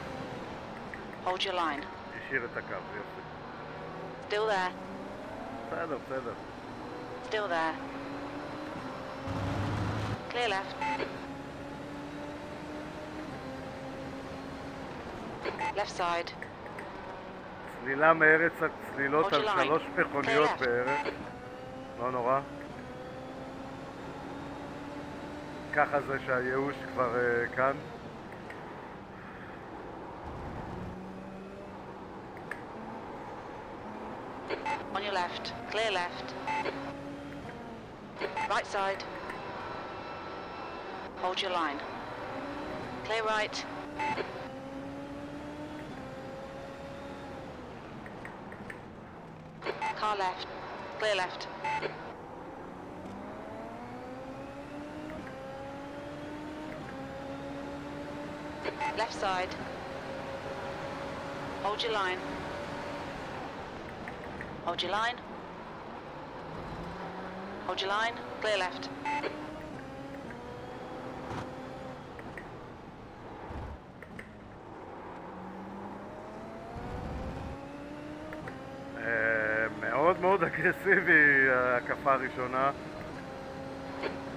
Speaker 3: Hold your line.
Speaker 1: השאיר את הקו, יופי.
Speaker 3: Still there.
Speaker 1: בסדר, בסדר.
Speaker 3: Still there. Clear left. Left side.
Speaker 1: צלילה מארץ הצלילות על. שלוש מכוניות. בערך. לא נורא. ככה זה שהייאוש כבר אה, כאן.
Speaker 3: On your left. Clear left. Right side. Hold your line. Clear right. Car left. Clear left. Left side. Hold your line. Hold your line. Hold your line. Clear left.
Speaker 1: אה, מאוד מאוד אגרסיבי ההקפה הראשונה.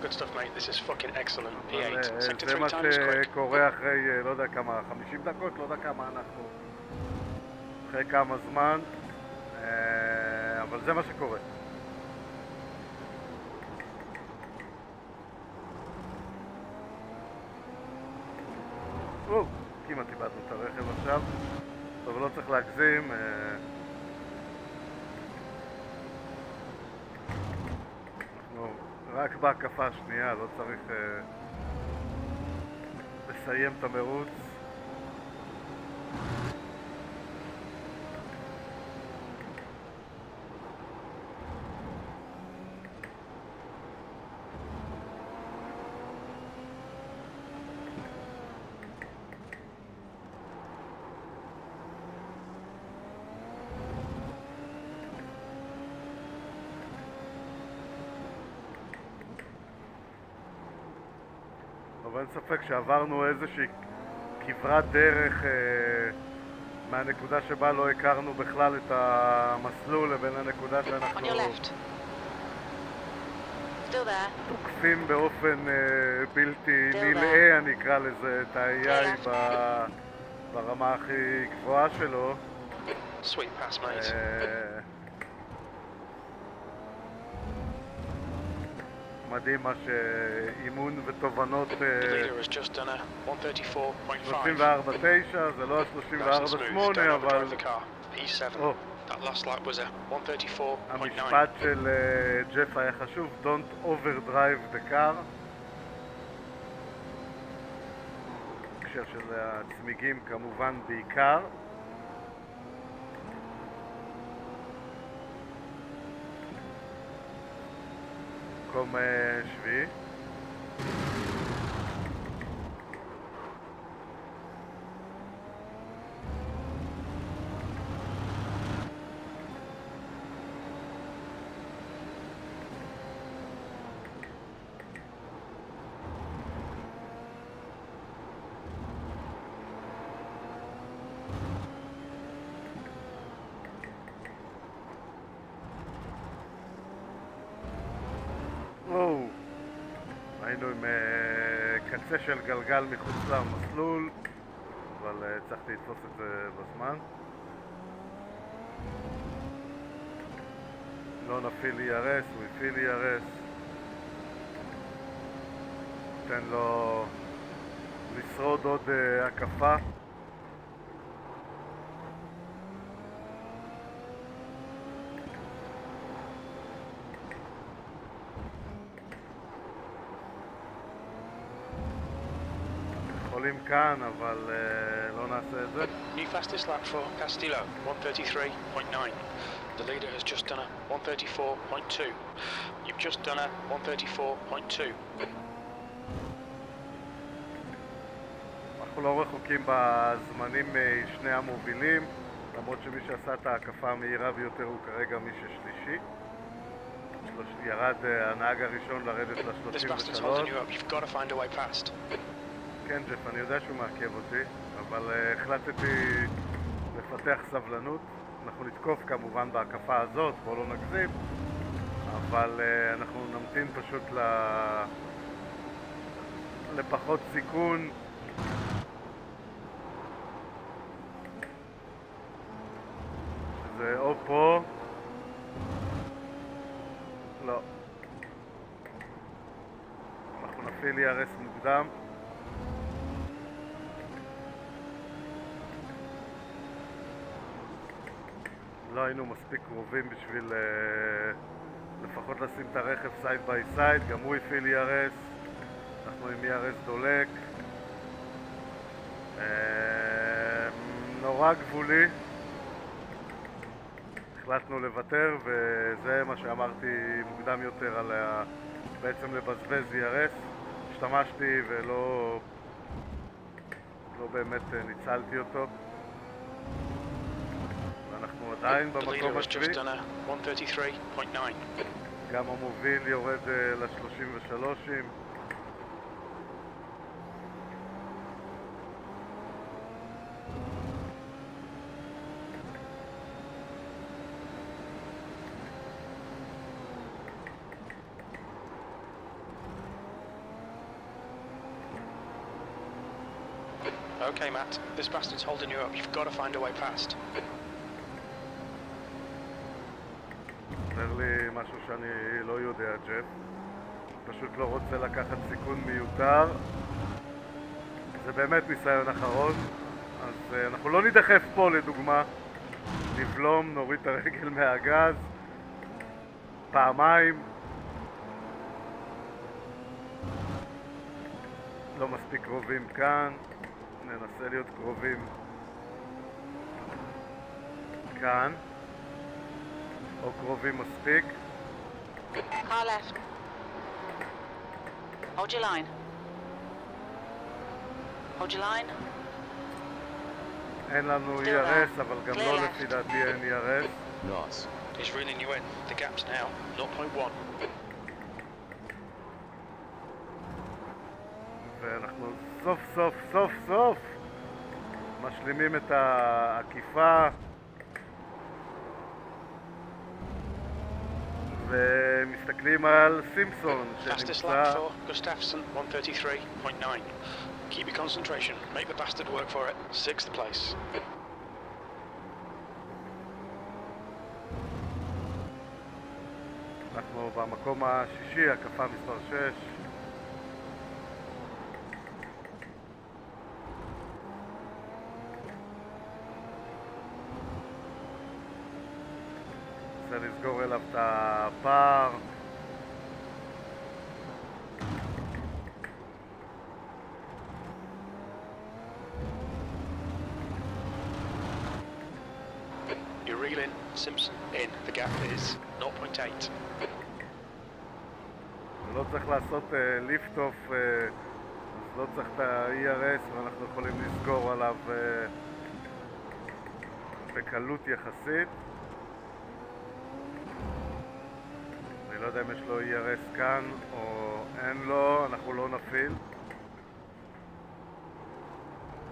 Speaker 2: Good stuff, mate. This is fucking excellent.
Speaker 1: אבל, אה,
Speaker 2: P8. Sector
Speaker 1: זה
Speaker 2: 3
Speaker 1: מה
Speaker 2: times quick.
Speaker 1: שקורה אחרי, אה, לא יודע כמה, 50 דקות? לא יודע כמה אנחנו. אחרי כמה זמן. אה, אבל זה מה שקורה. כמעט איבדנו את הרכב עכשיו. טוב, לא צריך להגזים. אה, אנחנו רק בהקפה השנייה, לא צריך אה, לסיים את המרוץ. אבל אין ספק שעברנו איזושהי כברת דרך אה, מהנקודה שבה לא הכרנו בכלל את המסלול לבין הנקודה שאנחנו. תוקפים באופן אה, בלתי נלאה, אני אקרא לזה, את ה-AI ברמה הכי גבוהה שלו.
Speaker 2: Sweet pass, mate.
Speaker 1: אה, מדהים מה שאימון ותובנות
Speaker 2: The
Speaker 1: אה,
Speaker 2: leader has just done a 134.5.
Speaker 1: 34.9 זה לא
Speaker 2: Nice and smooth.
Speaker 1: ה-34.8
Speaker 2: Don't
Speaker 1: אבל
Speaker 2: overdrive the car. P7.
Speaker 1: או,
Speaker 2: That last lap was a 134.9.
Speaker 1: המשפט של אה, ג'ף היה חשוב Don't overdrive the car בהקשר של הצמיגים כמובן בעיקר מקום אה, שביעי וואו, היינו עם אה, קצה של גלגל מחוץ למסלול, אבל אה, הצלחתי לתפוס את זה בזמן. לא נפיל ERS, הוא הפעיל ERS. ניתן לו לשרוד עוד אה, הקפה. יכולים כאן, אבל אה, לא נעשה את זה.
Speaker 2: New fastest lap for Castillo, 133.9. The leader has just done a 134.2. You've just done a 134.2.
Speaker 1: אנחנו לא רחוקים בזמנים משני המובילים. למרות שמי שעשה את ההקפה המהירה ביותר הוא כרגע מי ששלישי. ירד אה, הנהג הראשון לרדת
Speaker 2: bastard's
Speaker 1: ל-33. כן, ג'ף, אני יודע שהוא מעכב אותי, אבל uh, החלטתי לפתח סבלנות. אנחנו נתקוף כמובן בהקפה הזאת, בואו לא נגזים, אבל uh, אנחנו נמתין פשוט ל... לפחות סיכון. זה או פה... לא. אנחנו נפעיל ERS מוקדם. לא היינו מספיק קרובים בשביל אה, לפחות לשים את הרכב side by side, גם הוא הפעיל ERS, אנחנו עם ERS דולק. אה, נורא גבולי. החלטנו לוותר וזה מה שאמרתי מוקדם יותר על ה... בעצם לבזבז ERS. השתמשתי ולא לא באמת אה, ניצלתי אותו. ואנחנו עדיין
Speaker 2: The leader
Speaker 1: במקום
Speaker 2: has
Speaker 1: השביעי.
Speaker 2: just done a 133.9.
Speaker 1: גם המוביל יורד אה, ל-33.
Speaker 2: Okay, Matt. This bastard's holding you up. You've got to find a way past.
Speaker 1: משהו שאני לא יודע, ג'ף. פשוט לא רוצה לקחת סיכון מיותר. זה באמת ניסיון אחרון. אז אה, אנחנו לא נידחף פה לדוגמה. נבלום, נוריד את הרגל מהגז. פעמיים. לא מספיק קרובים כאן. ננסה להיות קרובים כאן. או קרובים מספיק.
Speaker 3: Car left. Hold your line. Hold your line.
Speaker 1: אין לנו ERS,
Speaker 3: there.
Speaker 1: אבל גם לא. לפי דעתי אין ERS.
Speaker 4: Nice.
Speaker 2: He's reeling you in. The gap's now 0.1.
Speaker 1: ואנחנו סוף סוף סוף סוף משלימים את העקיפה ומסתכלים על סימפסון שנמצא
Speaker 2: for Gustafsson 133.9. Keep your concentration. Make the bastard work for it. Sixth place.
Speaker 1: אנחנו במקום השישי, הקפה מספר 6 רוצה לסגור אליו את הפער
Speaker 2: You're reeling. Simpson in. The gap is 0.8.
Speaker 1: לא צריך לעשות ליפט אוף, אז לא צריך את ה-ERS ואנחנו יכולים לסגור עליו אה, בקלות יחסית. לא יודע אם יש לו ERS כאן או אין לו, אנחנו לא נפעיל.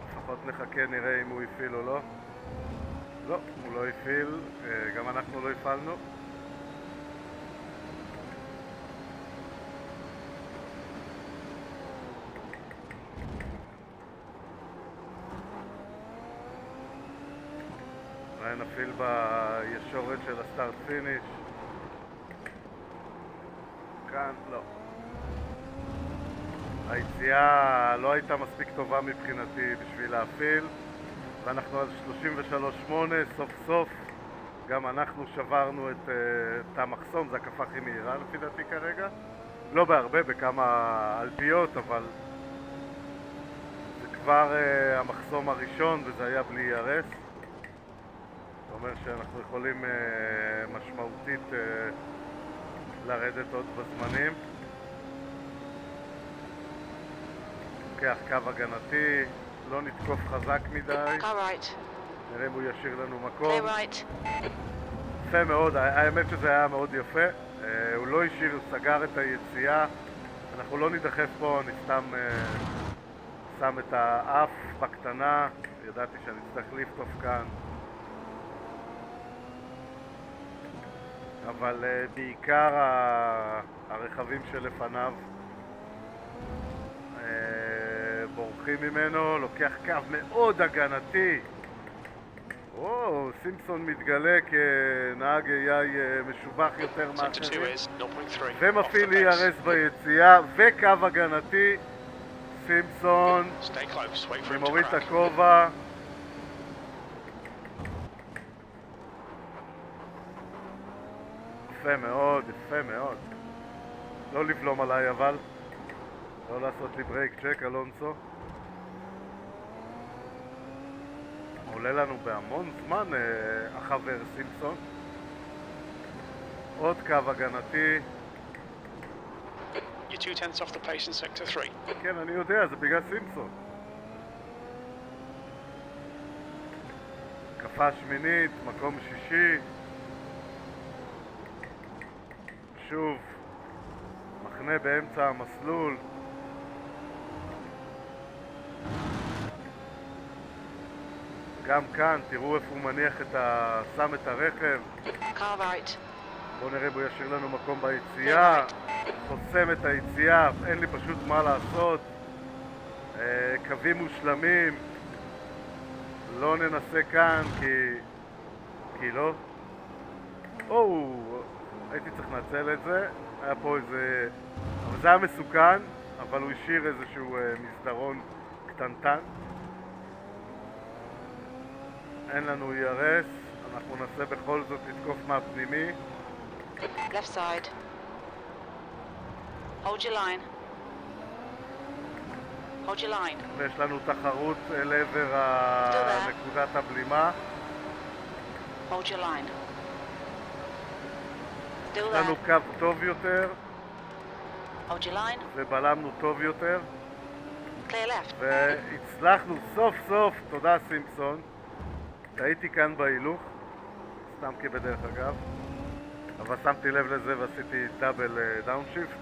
Speaker 1: לפחות נחכה, נראה אם הוא הפעיל או לא. לא, הוא לא הפעיל, אה, גם אנחנו לא הפעלנו. אולי נפעיל בישורת של הסטארט פיניש. כאן, לא. היציאה לא הייתה מספיק טובה מבחינתי בשביל להפעיל ואנחנו על 33-8 סוף סוף גם אנחנו שברנו את, אה, את המחסום, זו הקפה הכי מהירה לפי דעתי כרגע לא בהרבה, בכמה אלפיות, אבל זה כבר אה, המחסום הראשון וזה היה בלי ERS זה אומר שאנחנו יכולים אה, משמעותית אה, לרדת עוד בזמנים. לוקח קו הגנתי, לא נתקוף חזק מדי. נראה אם הוא ישאיר לנו מקום. יפה מאוד, האמת שזה היה מאוד יפה. אה, הוא לא השאיר, הוא סגר את היציאה. אנחנו לא נידחף פה, אני סתם אה, שם את האף בקטנה. ידעתי שאני אצטרך לפטוף כאן. אבל אה, בעיקר הרכבים שלפניו אה, בורחים ממנו, לוקח קו מאוד הגנתי. או, סימפסון מתגלה כנהג AI אה, משובח יותר
Speaker 2: Sector 2
Speaker 1: מאחרים
Speaker 2: is 0.3.
Speaker 1: ומפעיל. ERS ביציאה וקו הגנתי סימפסון, אני מוריד את. הכובע יפה מאוד, יפה מאוד לא לבלום עליי אבל לא לעשות לי ברייק צ'ק אלונסו עולה לנו בהמון זמן אה, החבר סימפסון עוד קו הגנתי
Speaker 2: You're two tenths off the pace in sector 3.
Speaker 1: כן, אני יודע, זה בגלל סימפסון. קפה שמינית, מקום שישי. שוב, מחנה באמצע המסלול. גם כאן, תראו איפה הוא מניח את ה... שם את הרכב. בואו נראה אם הוא ישאיר לנו מקום ביציאה. חוסם את היציאה, אין לי פשוט מה לעשות. אה, קווים מושלמים. לא ננסה כאן כי... כי לא. או, הייתי צריך לנצל את זה. היה פה איזה... אבל זה היה מסוכן, אבל הוא השאיר איזשהו אה, מסדרון קטנטן. אין לנו ERS, אנחנו ננסה בכל זאת לתקוף מהפנימי.
Speaker 3: Left side. Hold your line. Hold your line.
Speaker 1: ויש לנו תחרות אל עבר. נקודת הבלימה.
Speaker 3: Hold your line.
Speaker 1: יש לנו. קו טוב יותר. ובלמנו טוב יותר. והצלחנו סוף סוף, תודה סימפסון. טעיתי כאן בהילוך, סתם כבדרך אגב, אבל שמתי לב לזה ועשיתי double downshift.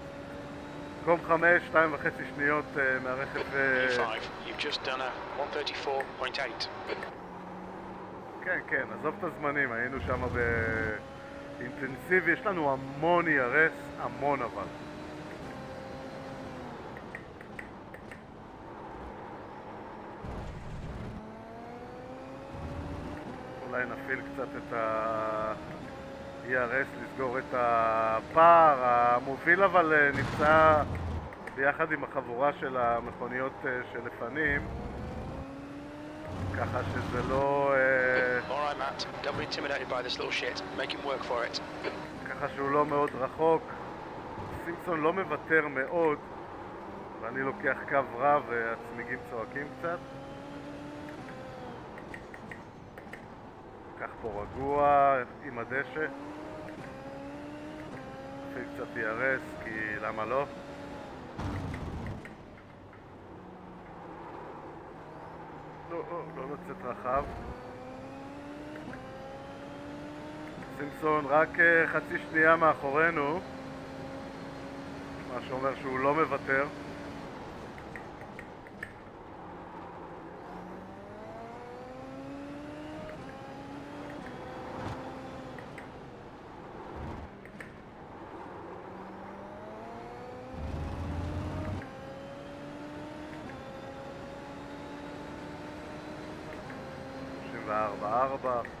Speaker 1: מקום חמש, שתיים וחצי שניות אה, מהרכב... אה,
Speaker 2: P5, you've just done a 134.8.
Speaker 1: כן, כן, עזוב את הזמנים, היינו שם באינטנסיבי, יש לנו המון ERS, המון אבל. אולי נפעיל קצת את ה-ERS, לסגור את הפער. המוביל אבל אה, נמצא ביחד עם החבורה של המכוניות אה, שלפנים, ככה שזה לא...
Speaker 2: Matt, don't be intimidated by this little shit. Make him work for it.
Speaker 1: ככה שהוא לא מאוד רחוק. סימפסון לא מוותר מאוד, ואני לוקח קו רב והצמיגים צועקים קצת. קח פה רגוע עם הדשא. נפעיל קצת ERS, כי למה לא? לא, לא, לא לצאת רחב. סימפסון רק אה, חצי שנייה מאחורינו, מה שאומר שהוא לא מוותר. ארבע.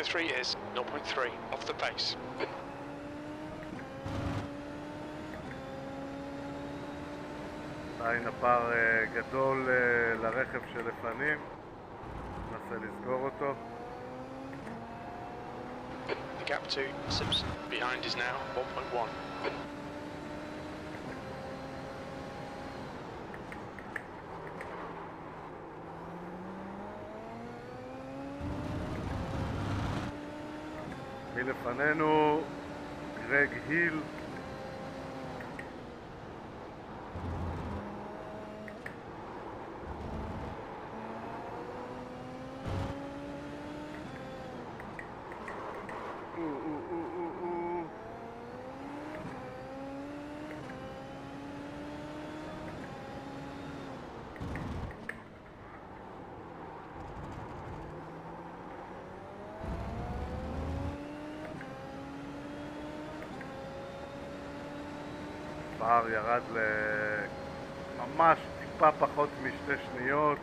Speaker 2: Sector 3 is 0.3 off the pace.
Speaker 1: עדיין הפער אה, גדול אה, לרכב שלפנים, ננסה לסגור אותו.
Speaker 2: The gap to Simpson behind is now 1.1.
Speaker 1: מלפנינו גרג היל ה-R ירד לממש טיפה פחות משתי שניות.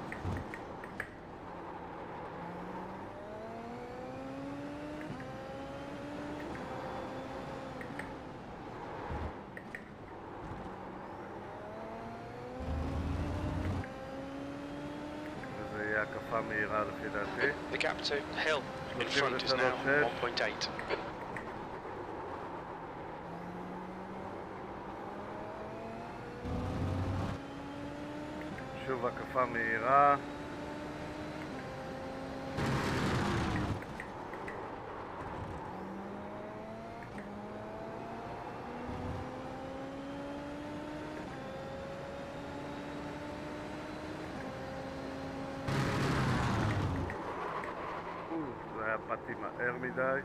Speaker 2: The gap to Hill in front is now 1.8.
Speaker 1: הקפה מהירה. באתי מהר מדי.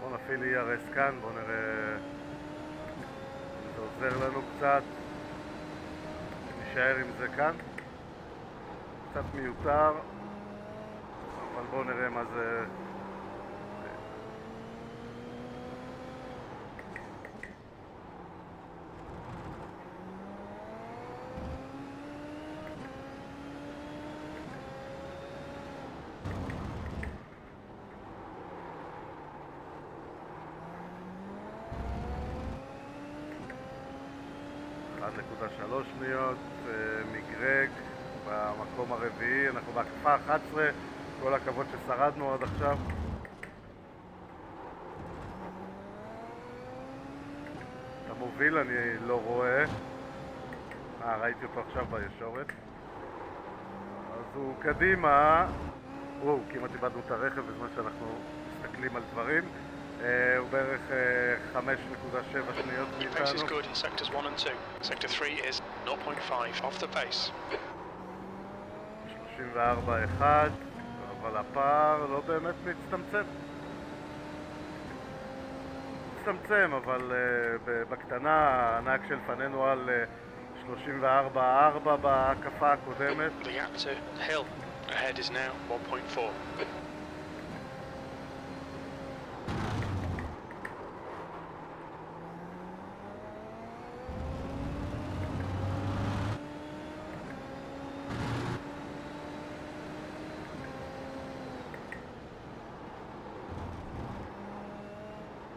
Speaker 1: בואו נפעיל ERS כאן, בואו נראה אם זה עוזר לנו קצת. נישאר עם זה כאן. קצת מיותר, אבל בואו נראה מה זה... שלוש שניות הרביעי, אנחנו בהקפה 11, כל הכבוד ששרדנו עד עכשיו. את המוביל אני לא רואה. אה, ראיתי אותו עכשיו בישורת. אז הוא קדימה. וואו, כמעט איבדנו את הרכב בזמן שאנחנו מסתכלים על דברים. אה, הוא בערך אה, 5.7 שניות
Speaker 2: Your pace is
Speaker 1: מאיתנו. 34-1, אבל הפער לא באמת מצטמצם. מצטמצם, אבל uh, בקטנה הנהג שלפנינו על uh, 34-4 בהקפה הקודמת.
Speaker 2: The gap to Hill ahead is now 1.4.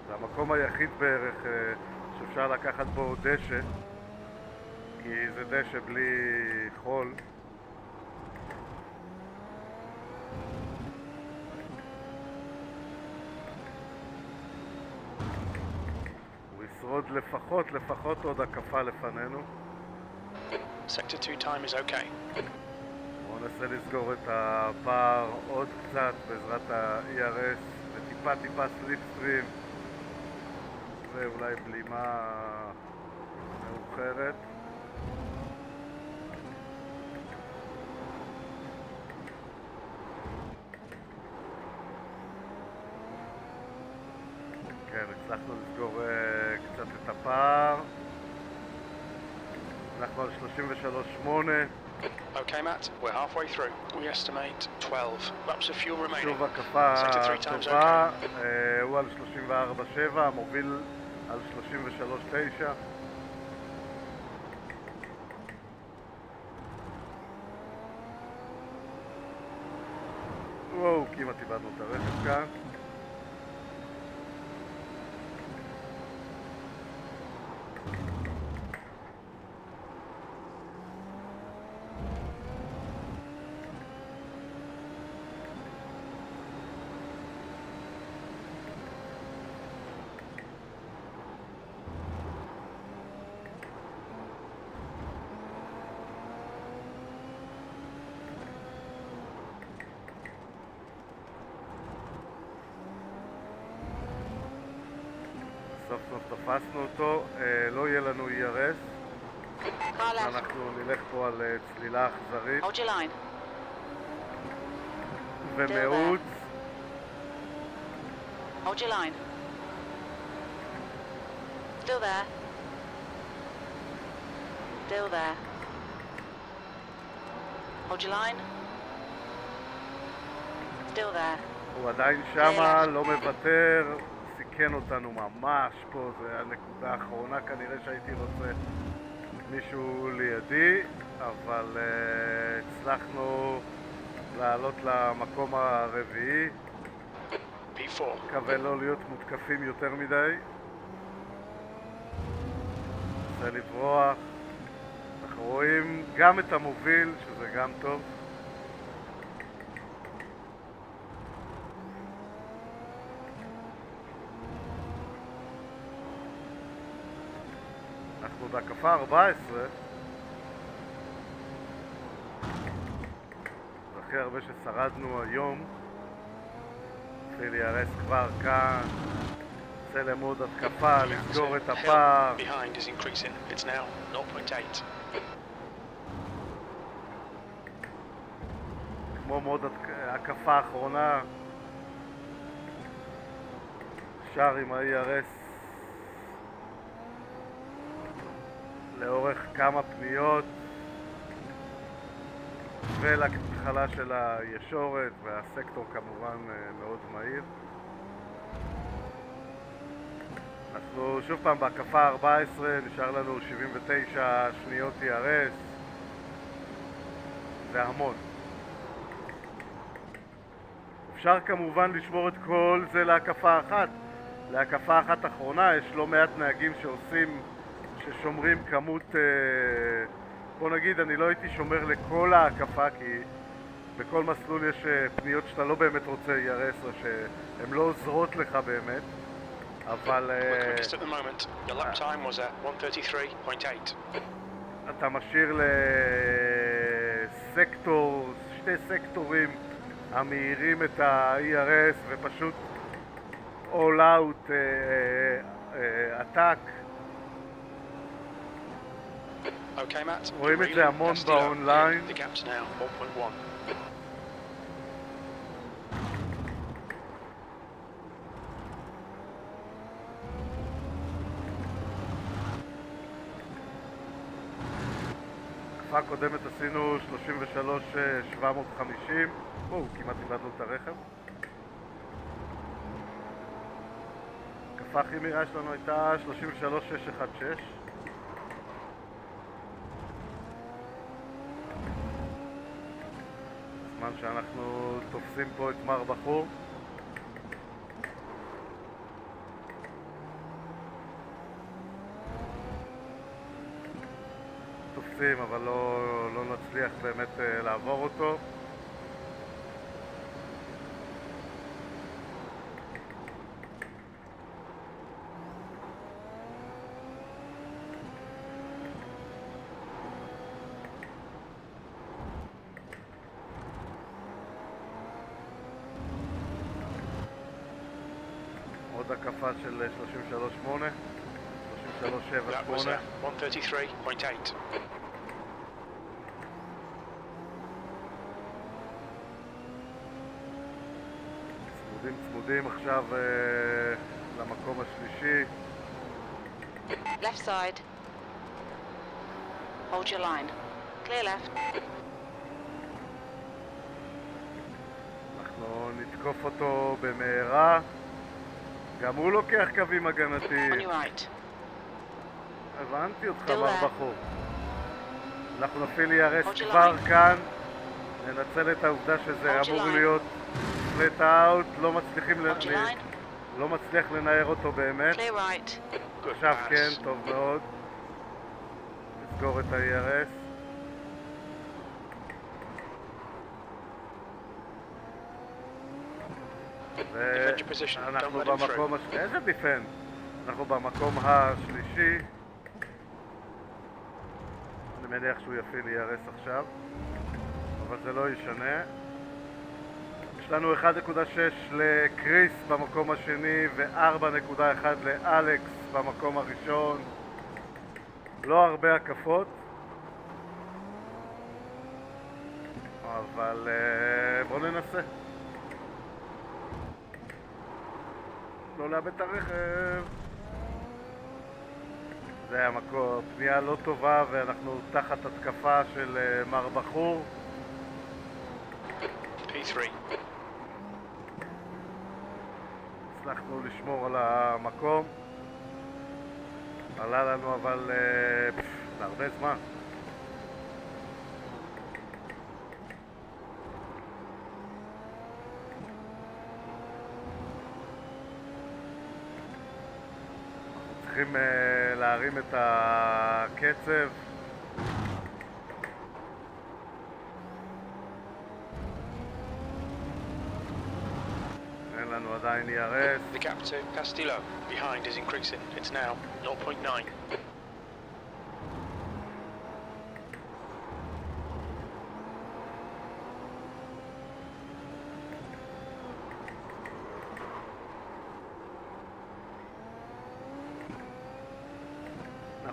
Speaker 1: זה המקום היחיד בערך uh, שאפשר לקחת בו דשא, כי זה דשא בלי חול. הוא ישרוד לפחות, לפחות עוד הקפה לפנינו.
Speaker 2: Sector 2 time is okay.
Speaker 1: בואו ננסה לסגור את הפער עוד קצת בעזרת ה-ERS וטיפה טיפה סליפסטרים ואולי בלימה מאוחרת. כן, הצלחנו לסגור אה, קצת את הפער. אנחנו על 33.8
Speaker 2: Okay, Matt, we're halfway through. We estimate 12 laps of fuel remaining.
Speaker 1: שוב הקפה טובה, אה, הוא על 34.7, המוביל על 33.9. וואו, כמעט איבדנו את הרכב כאן. סוף סוף תפסנו אותו, אה, לא יהיה לנו ERS אנחנו נלך פה על אה, צלילה אכזרית. ומיעוט הוא עדיין שמה, לא מוותר. סיכן אותנו ממש פה, זה הנקודה האחרונה כנראה שהייתי רוצה מישהו לידי, אבל uh, הצלחנו לעלות למקום הרביעי,
Speaker 2: P4.
Speaker 1: מקווה לא להיות מותקפים יותר מדי. רוצה לברוח. אנחנו רואים גם את המוביל, שזה גם טוב. אנחנו בהקפה 14. זה הכי הרבה ששרדנו היום. התחיל להיהרס כבר כאן. צא למוד התקפה, לסגור את הפער.
Speaker 2: Hill behind is increasing. It's now 0.8.
Speaker 1: כמו מוד הקפה האחרונה. שר עם ה-ERS לאורך כמה פניות ולהתחלה של הישורת והסקטור כמובן אה, מאוד מהיר. אנחנו שוב פעם בהקפה 14, נשאר לנו 79 שניות ERS זה המון. אפשר כמובן לשמור את כל זה להקפה אחת. להקפה אחת אחרונה יש לא מעט נהגים שעושים, ששומרים כמות... אה, בוא נגיד, אני לא הייתי שומר לכל ההקפה כי בכל מסלול יש אה, פניות שאתה לא באמת רוצה ERS או שהן לא עוזרות לך באמת אבל אה,
Speaker 2: quickest at the moment. Your lap time was at 133.8.
Speaker 1: אתה משאיר לסקטור, שתי סקטורים המאירים את ה-ERS ופשוט all out attack.
Speaker 2: Okay, Matt.
Speaker 1: רואים את זה המון. באונליין.
Speaker 2: The gap's now 1.1.
Speaker 1: בתקופה הקודמת עשינו 33,750 או, כמעט איבדנו את הרכב. התקפה הכי מהירה שלנו הייתה 33,616 בזמן שאנחנו תופסים פה את מר בחור תופסים אבל לא, לא נצליח באמת אה, לעבור אותו עוד הקפה של אה, 33.8
Speaker 2: That was
Speaker 1: 33.78
Speaker 2: at 133.8.
Speaker 1: צמודים צמודים עכשיו אה, למקום השלישי
Speaker 3: Left side. Hold your line. Clear left.
Speaker 1: אנחנו נתקוף אותו במהרה גם הוא לוקח קווים הגנתיים. הבנתי אותך. מר בחור אנחנו נפעיל ERS כבר. כאן ננצל את העובדה שזה אמור. להיות flat out לא מצליחים ל-. לא מצליח לנער אותו באמת עכשיו. כן, טוב מאוד נסגור את ה-ERS
Speaker 2: your position. Through.
Speaker 1: במקום. איזה דיפנד? אנחנו במקום השלישי אני מניח שהוא יפעיל ERS עכשיו אבל זה לא ישנה יש לנו 1.6 לקריס במקום השני ו-4.1 לאלכס במקום הראשון לא הרבה הקפות אבל uh, בואו ננסה לא לאבד את הרכב זה היה מקום, פנייה לא טובה ואנחנו תחת התקפה של uh, מר בחור
Speaker 2: P3.
Speaker 1: הצלחנו לשמור על המקום. עלה לנו אבל אה, זה הרבה זמן. צריכים אה, להרים את הקצב. אין לנו עדיין E ERS.
Speaker 2: The gap to Castillo behind is increasing. It's now 0.9.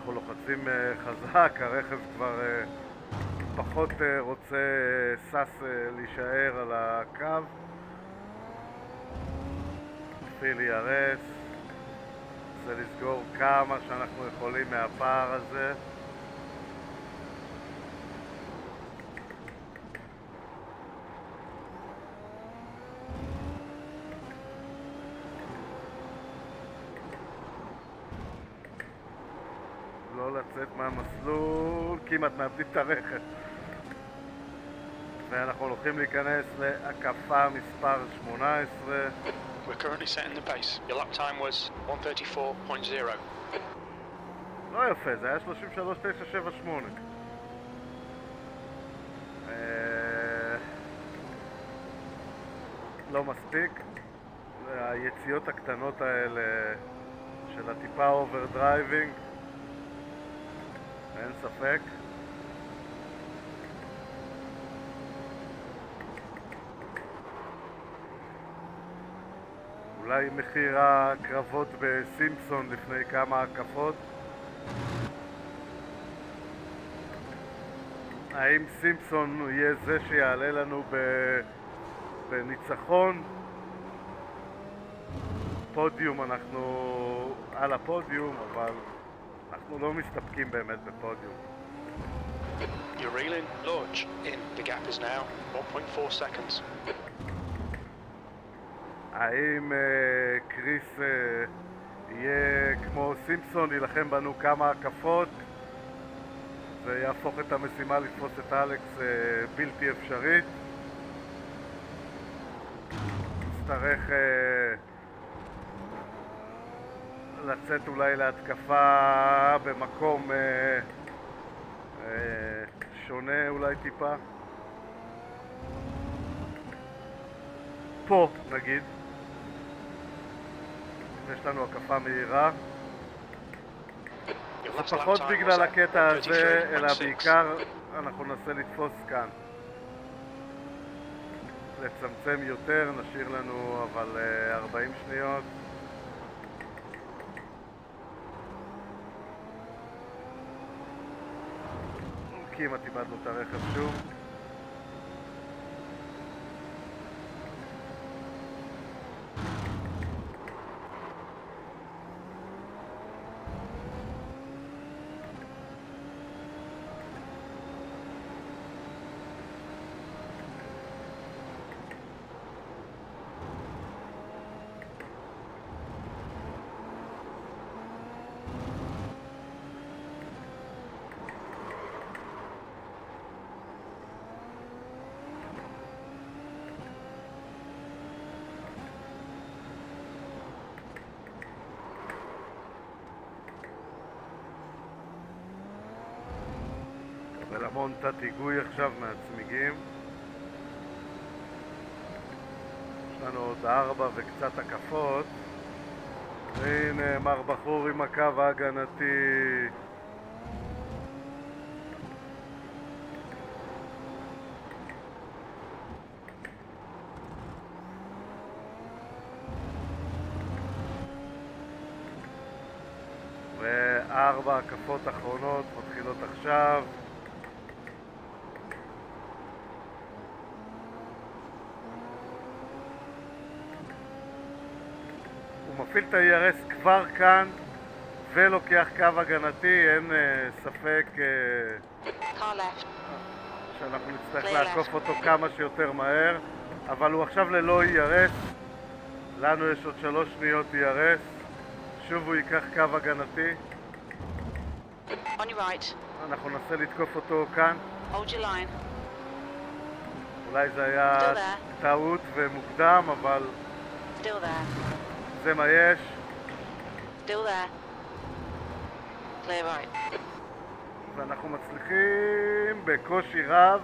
Speaker 1: אנחנו לוחצים חזק, הרכב כבר אה, פחות אה, רוצה, אה, שש להישאר על הקו. מתחיל ייהרס. זה לסגור כמה שאנחנו יכולים מהפער הזה. לא לצאת מהמסלול, כמעט מאבדים את הרכב. ואנחנו הולכים להיכנס להקפה מספר 18.
Speaker 2: We're currently setting the pace. Your lap time was 134.0.
Speaker 1: לא יפה, זה היה 33.978. אה, לא מספיק. היציאות הקטנות האלה של הטיפה over driving, אין ספק. אולי מחיר הקרבות בסימפסון לפני כמה הקפות. האם סימפסון יהיה זה שיעלה לנו. בניצחון? פודיום, אנחנו על הפודיום, אבל אנחנו לא מסתפקים באמת בפודיום.
Speaker 2: You're reeling. Launch in. The gap is now 1.4 seconds.
Speaker 1: האם אה, קריס אה, יהיה כמו סימפסון, יילחם בנו כמה הקפות ויהפוך את המשימה לתפוס את אלכס אה, בלתי אפשרית? נצטרך לצאת אולי להתקפה במקום שונה אולי טיפה. פה נגיד. יש לנו הקפה מהירה. זה פחות בגלל הקטע הזה, אלא
Speaker 2: 133.6.
Speaker 1: בעיקר אנחנו ננסה לתפוס כאן. לצמצם יותר, נשאיר לנו אבל אה, 40 שניות. כמעט איבדנו את הרכב שוב. מקבל המון תת היגוי עכשיו מהצמיגים. יש לנו עוד ארבע וקצת הקפות. והנה מר בחור עם הקו ההגנתי. וארבע הקפות אחרונות מתחילות עכשיו. הוא מפעיל את ה-ERS כבר כאן ולוקח קו הגנתי, אין אה, ספק אה. שאנחנו נצטרך לעקוף אותו כמה שיותר מהר, אבל הוא עכשיו ללא ERS, לנו יש עוד שלוש שניות ERS. שוב הוא ייקח קו הגנתי.
Speaker 3: Right.
Speaker 1: אנחנו ננסה לתקוף אותו כאן. אולי זה היה. טעות ומוקדם, אבל
Speaker 3: Still there.
Speaker 1: זה מה יש.
Speaker 3: Still there. Clear right.
Speaker 1: ואנחנו מצליחים בקושי רב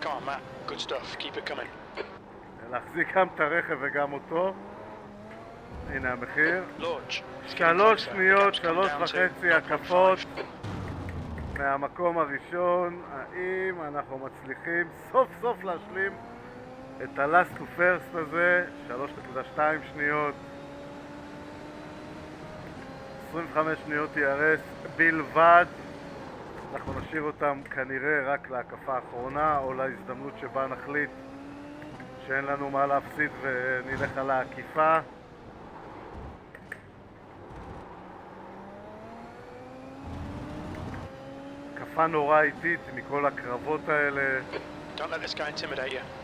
Speaker 2: Come on, Matt. Good stuff. Keep it coming.
Speaker 1: להחזיק גם את הרכב וגם אותו. הנה המחיר. שלוש. שניות, שלוש וחצי
Speaker 2: 0.5.
Speaker 1: הקפות מהמקום הראשון. האם אנחנו מצליחים סוף סוף להשלים את ה-last to first הזה? 3.2 שניות. 25 שניות ERS בלבד. אנחנו נשאיר אותם כנראה רק להקפה האחרונה או להזדמנות שבה נחליט שאין לנו מה להפסיד ונלך על העקיפה. התקפה נורא איטית מכל הקרבות האלה.
Speaker 2: Don't let this guy intimidate you.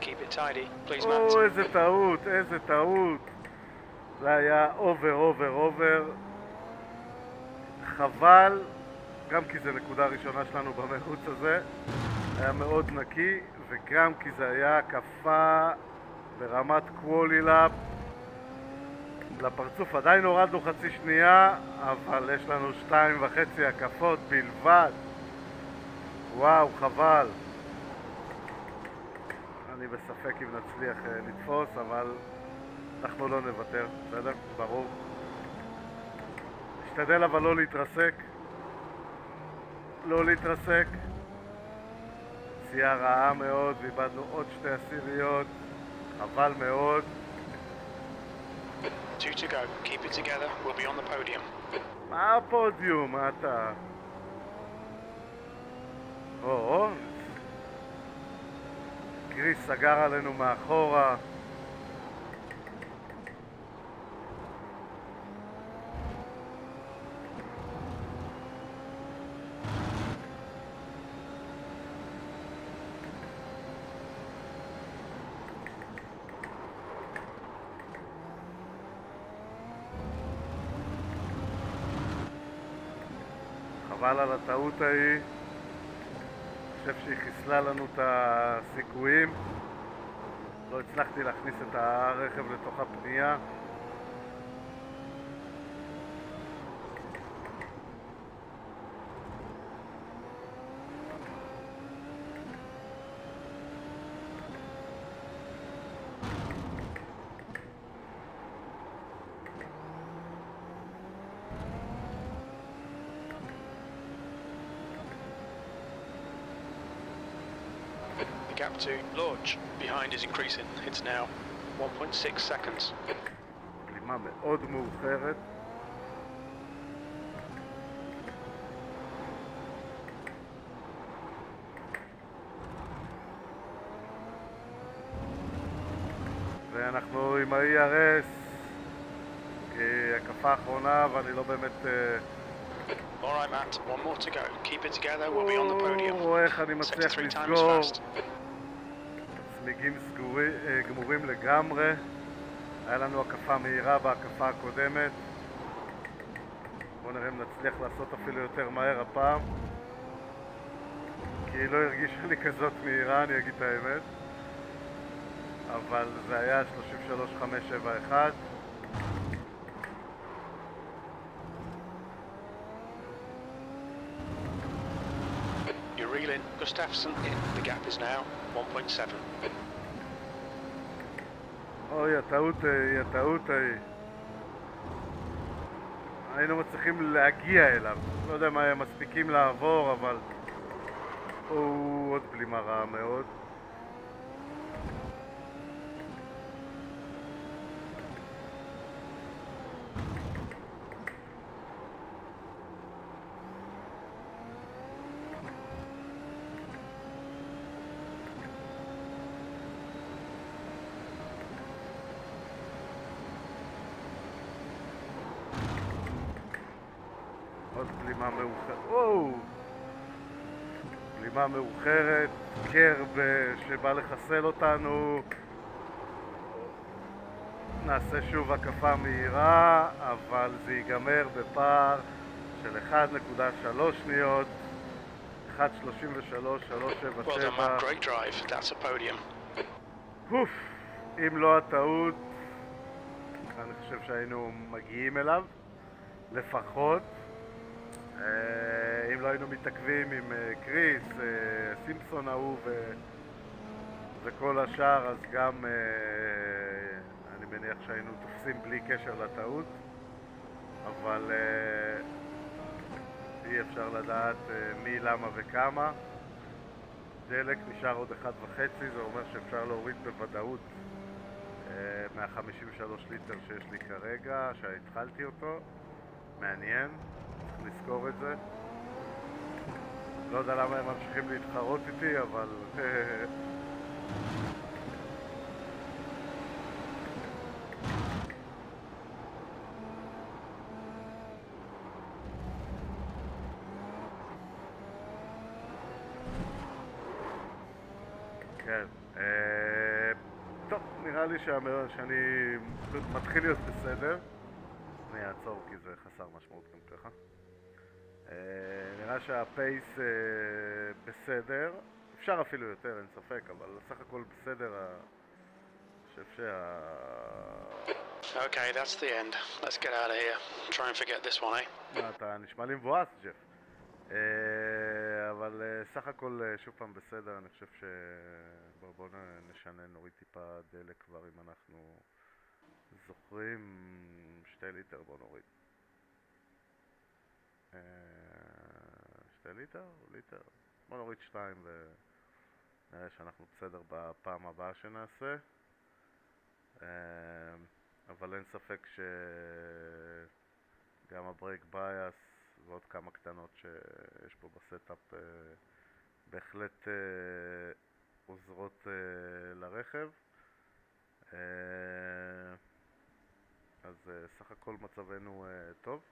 Speaker 2: Keep it tidy. Please, Matt.
Speaker 1: או, איזה טעות, איזה טעות. זה היה over, over, over. חבל, גם כי זו נקודה ראשונה שלנו במרוץ הזה. היה מאוד נקי, וגם כי זה היה הקפה ברמת quali lap. לפרצוף עדיין הורדנו חצי שנייה, אבל יש לנו שתיים וחצי הקפות בלבד. וואו, חבל. אני בספק אם נצליח אה, לתפוס, אבל אנחנו לא נוותר, בסדר? ברור. נשתדל אבל לא להתרסק. לא להתרסק. פציעה רעה מאוד, ואיבדנו עוד שתי עשיריות. חבל מאוד.
Speaker 2: Two to go. Keep it together. We'll be on the podium.
Speaker 1: מה הפודיום? מה אתה? או, קריס סגר עלינו מאחורה. חבל על הטעות ההיא. חושב שהיא חיסלה לנו את הסיכויים. לא הצלחתי להכניס את הרכב לתוך הפנייה.
Speaker 2: gap to launch behind is increasing. It's now 1.6 seconds.
Speaker 1: בלימה מאוד מאוחרת. ואנחנו עם ה-ERS כהקפה אחרונה, ואני לא באמת... אה,
Speaker 2: All right, Matt. One more to go. Keep it together. We'll be on the podium.
Speaker 1: או, איך אני
Speaker 2: Sector
Speaker 1: מצליח
Speaker 2: three times
Speaker 1: לסגור. צמיגים סגורי, אה, גמורים לגמרי. היה לנו הקפה מהירה בהקפה הקודמת. בואו נראה אם נצליח לעשות אפילו יותר מהר הפעם. כי היא לא הרגישה לי כזאת מהירה, אני אגיד את האמת. אבל זה היה 33.571.
Speaker 2: You're reeling. Gustafsson in. The gap is now 1.7.
Speaker 1: אוי, הטעות ההיא, הטעות ההיא. היינו מצליחים להגיע אליו. לא יודע הם מספיקים לעבור, אבל... הוא עוד בלימה רעה מאוד. עוד בלימה מאוחרת. וואו! בלימה מאוחרת, קרב שבא לחסל אותנו. נעשה שוב הקפה מהירה, אבל זה ייגמר בפער של 1.3 שניות. 1.33, 377.
Speaker 2: Well done, Matt. Great drive. That's a podium.
Speaker 1: אוף, אם לא הטעות, אני חושב שהיינו מגיעים אליו, לפחות. אה, אם לא היינו מתעכבים עם אה, קריס, אה, סימפסון ההוא ו... וכל השאר, אז גם אני מניח שהיינו תופסים בלי קשר לטעות, אבל אי אפשר לדעת מי, למה וכמה. דלק נשאר עוד אחד וחצי, זה אומר שאפשר להוריד בוודאות אה, מה-53 ליטר שיש לי כרגע, שהתחלתי אותו. מעניין, לזכור את זה. לא יודע למה הם ממשיכים להתחרות איתי, אבל... כן. אה, טוב, נראה לי שאני מתחיל להיות בסדר. אני אעצור כי זה חסר משמעות גם ככה. אה, נראה שהפייס אה, בסדר. אפשר אפילו יותר, אין ספק, אבל סך הכל בסדר. ה- אני חושב שה...
Speaker 2: Okay, that's the end. Let's get out of here. Try and forget this one, eh?
Speaker 1: אתה נשמע לי מבואס, ג'ף. אה, אבל אה, סך הכל אה, שוב פעם בסדר, אני חושב ש... בוא, בוא נ- נשנה, נוריד טיפה דלק כבר אם אנחנו זוכרים. שתי ליטר בוא נוריד. אה, שתי ליטר? ליטר? בוא נוריד שתיים ונראה שאנחנו בסדר בפעם הבאה שנעשה. אה, אבל אין ספק שגם ה brake bias ועוד כמה קטנות שיש פה ב setup אה, בהחלט עוזרות לרכב. אז אה, סך הכל מצבנו אה, טוב.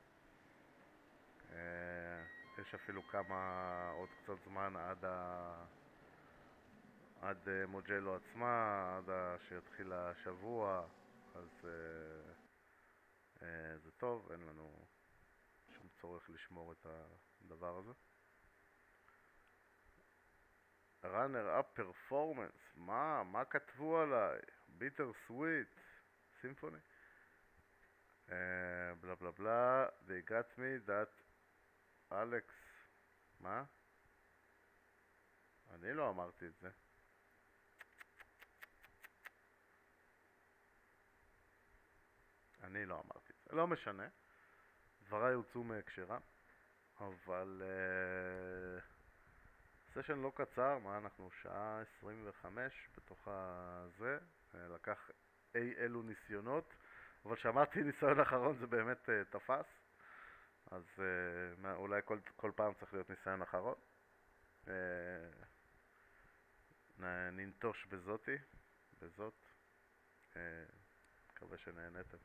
Speaker 1: אה, יש אפילו כמה, עוד קצת זמן עד ה... עד אה, מוג'לו עצמה, עד ה- שיתחיל השבוע, אז אה, אה, זה טוב, אין לנו שום צורך לשמור את הדבר הזה. ראנר אפ פרפורמנס, מה? מה כתבו עליי? ביטר סוויט, סימפוני? בלה בלה בלה, they got me that אלכס, מה? אני לא אמרתי את זה. אני לא אמרתי את זה. לא משנה. דבריי הוצאו מהקשרם, אבל אה, סשן לא קצר, מה אנחנו שעה 25 בתוך הזה, אה, לקח אי אלו ניסיונות, אבל שמעתי ניסיון אחרון זה באמת אה, תפס, אז מה- אולי כל, כל פעם צריך להיות ניסיון אחרון. נ- ננטוש בזאתי, בזאת. אה, מקווה שנהנתם.